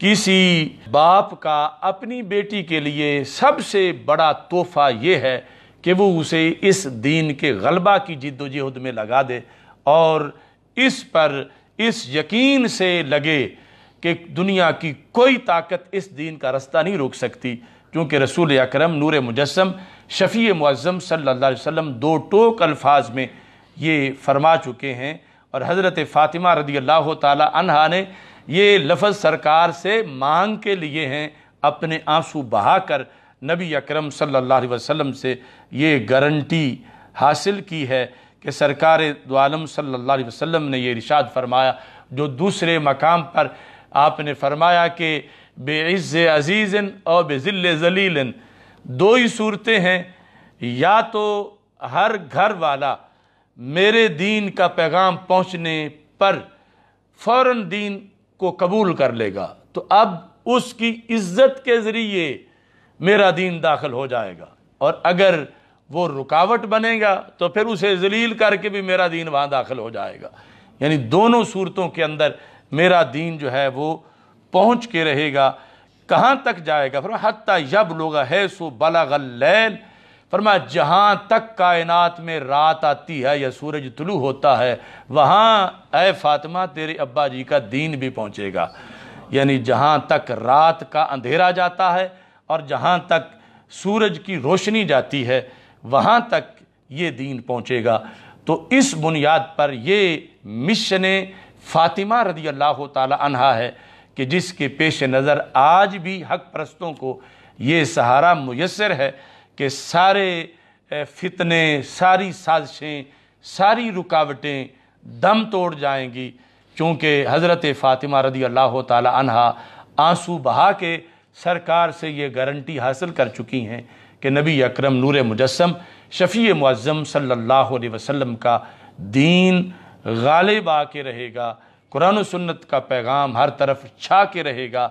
किसी बाप का अपनी बेटी के लिए सबसे बड़ा तोहफा ये है कि वो उसे इस दीन के गलबा की जिद्दोजहद में लगा दे और इस पर इस यकीन से लगे कि दुनिया की कोई ताकत इस दीन का रास्ता नहीं रोक सकती। क्योंकि रसूल अक्रम, नूर मुजस्म शफ़ी मुज़म सल्ला वसल्लम दो टोक अल्फाज में ये फरमा चुके हैं और हज़रत फ़ातिमा रदी अल्लाह तहा ने ये लफ्ज़ सरकार से मांग के लिए हैं, अपने आँसू बहाकर नबी अकरम सल्लल्लाहु अलैहि वसल्लम से ये गारंटी हासिल की है कि सरकार दोआलम सल्लल्लाहु अलैहि वसल्लम ने ये इरशाद फरमाया, जो दूसरे मकाम पर आपने फरमाया कि बेज़ अज़ीज़न और बेज़िल जलीलन, दो ही सूरतें हैं, या तो हर घर वाला मेरे दीन का पैगाम पहुँचने पर फ़ौर दीन को कबूल कर लेगा। तो अब उसकी इज़्ज़त के ज़रिए मेरा दीन दाखिल हो जाएगा। और अगर वो रुकावट बनेगा तो फिर उसे जलील करके भी मेरा दीन वहाँ दाखिल हो जाएगा। यानी दोनों सूरतों के अंदर मेरा दीन जो है, वो पहुँच के रहेगा। कहाँ तक जाएगा? फरमा हत्ता जब लोग है सो बलागल फरमा जहाँ तक कायनात में रात आती है या सूरज तुलू होता है, वहाँ ए फातिमा, तेरे अब्बा जी का दीन भी पहुँचेगा। यानी जहाँ तक रात का अंधेरा जाता है और जहाँ तक सूरज की रोशनी जाती है, वहाँ तक ये दीन पहुँचेगा। तो इस बुनियाद पर ये मिशन फ़ातिमा रदी अल्लाह तहा है कि जिसके पेश नज़र आज भी हक परस्तों को ये सहारा मैसर है कि सारे फितने, सारी साजिशें, सारी रुकावटें दम तोड़ जाएँगी, क्योंकि हज़रत फ़ातिमा रदी अल्लाह तहा आँसू बहा के सरकार से ये गारंटी हासिल कर चुकी हैं कि नबी अकरम नूर मुजस्म शफ़ी मुज़म सल्लल्लाहु अलैहि वसल्लम का दीन गालिब आके रहेगा, कुरान सुन्नत का पैगाम हर तरफ़ छा के रहेगा।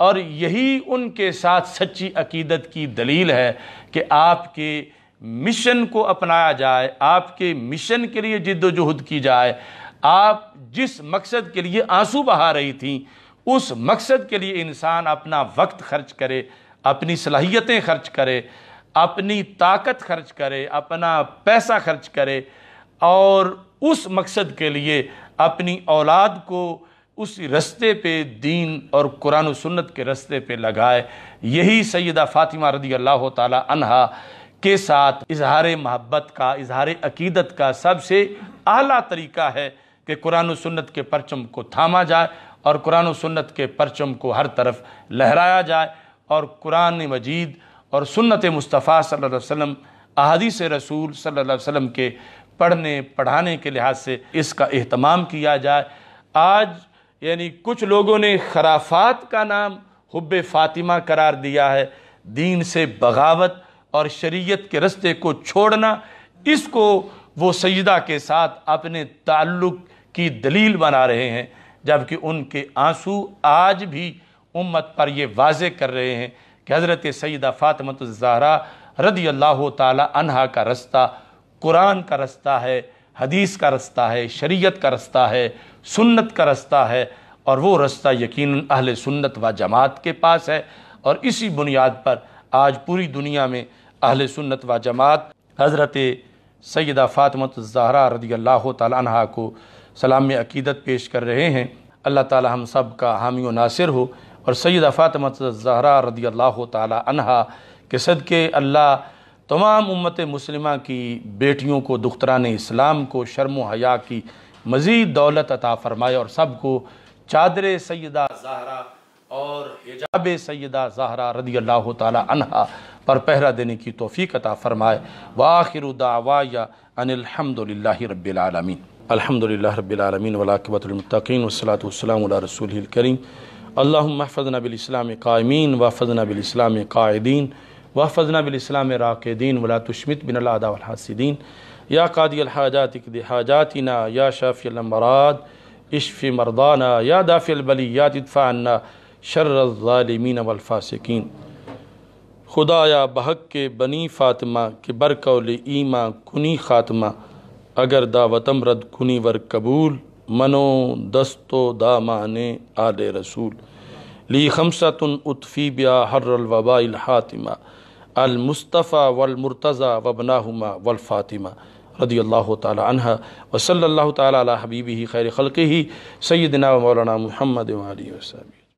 और यही उनके साथ सच्ची अकीदत की दलील है कि आपके मिशन को अपनाया जाए, आपके मिशन के लिए जिद्दोजहद की जाए। आप जिस मकसद के लिए आँसू बहा रही थी उस मकसद के लिए इंसान अपना वक्त खर्च करे, अपनी सलाहियतें खर्च करे, अपनी ताकत खर्च करे, अपना पैसा खर्च करे और उस मकसद के लिए अपनी औलाद को उस रस्ते पे दीन और कुरान सुन्नत के रस्ते पे लगाए। यही सैदा फ़ातिमा रदी अल्लाह तहा के साथ इजहार महब्बत का, इजहार अकीदत का सबसे आला तरीका है कि कुरान सुन्नत के परचम को थामा जाए। और कुरान सुन्नत के परचम को हर तरफ़ लहराया जाए और कुरान मजीद और सुन्नत मुस्तफ़ा सल्लल्लाहु अलैहि वसल्लम अहदीस रसूल सल्लल्लाहु अलैहि वसल्लम के पढ़ने, पढ़ाने के लिहाज से इसका अहतमाम किया जाए। आज, यानी कुछ लोगों ने खराफात का नाम हुब फ़ातिमा करार दिया है। दीन से बगावत और शरीयत के रस्ते को छोड़ना, इसको वो सजदा के साथ अपने ताल्लुक़ की दलील बना रहे हैं। जबकि उनके आँसू आज भी उम्मत पर ये वाजे कर रहे हैं कि हज़रत सईदा फ़ातमत ज़हरा रदी अल्लाह तहा का रास्ता, कुरान का रास्ता है, हदीस का रास्ता है, शरीयत का रास्ता है, सुन्नत का रास्ता है और वो रास्ता यकीन अहल सुन्नत व जमात के पास है। और इसी बुनियाद पर आज पूरी दुनिया में अहल सुन्नत व जमात हज़रत सैदा फ़ातमत ज़हरा रदी अल्लाह तहा को सलाम अकीदत पेश कर रहे हैं। अल्लाह ताला हम सब का हामी व नासिर हो। और सैदा फ़ातमत ज़हरा रदी अल्लाह तहा के सदक़े अल्लाह तमाम उम्मत मुसलिमा की बेटियों को, दुख्तरान इस्लाम को, शर्म हया की मज़ीद दौलत अता फ़रमाए और सबको चादर सैदा ज़हरा और हिजाब सैदा ज़हरा रदी अल्लाह तहा पर पहरा देने की तोफ़ी अता फ़रमाए। व आखिर दावाया अनिलहमदिल्ला अलहमदिल्ला रबालमीन वलाकबतमतकीन वसलात वसलाम रसूल करीम अल्लाफ़ना बिलस्लाम कायमीन वफ़ना बिलस्लाम कायदीन वफ़ना बिलस्लाम राकदीन वला तुशमित बिन अलादासिदीन या कादी अलहाजात हाजातना या शाफ़ी मराद इश्फ़ मरदाना या दाफ़िलबलियात इतफ़ाना शर्रमीन वलफ़ासिकीन खुदाया बहक के बनी फ़ातिमा के बरकौल ईमा कुनी ख़ात्मा अगर दावतम रद कुनी वर कबूल, मनो दस्तो दामाने आल रसूल। ली खमसतन उत्फ़ी ब्या हर्रवबाइल हातिमा। अलमुस्तफ़ा वलमरतज़ा वबनाहुमा वलफ़ातिमा रदी अल्लाह तह वसल ताली हबीबी खैर खल्क़ ही सैदना मौलाना महमद वाली वसबी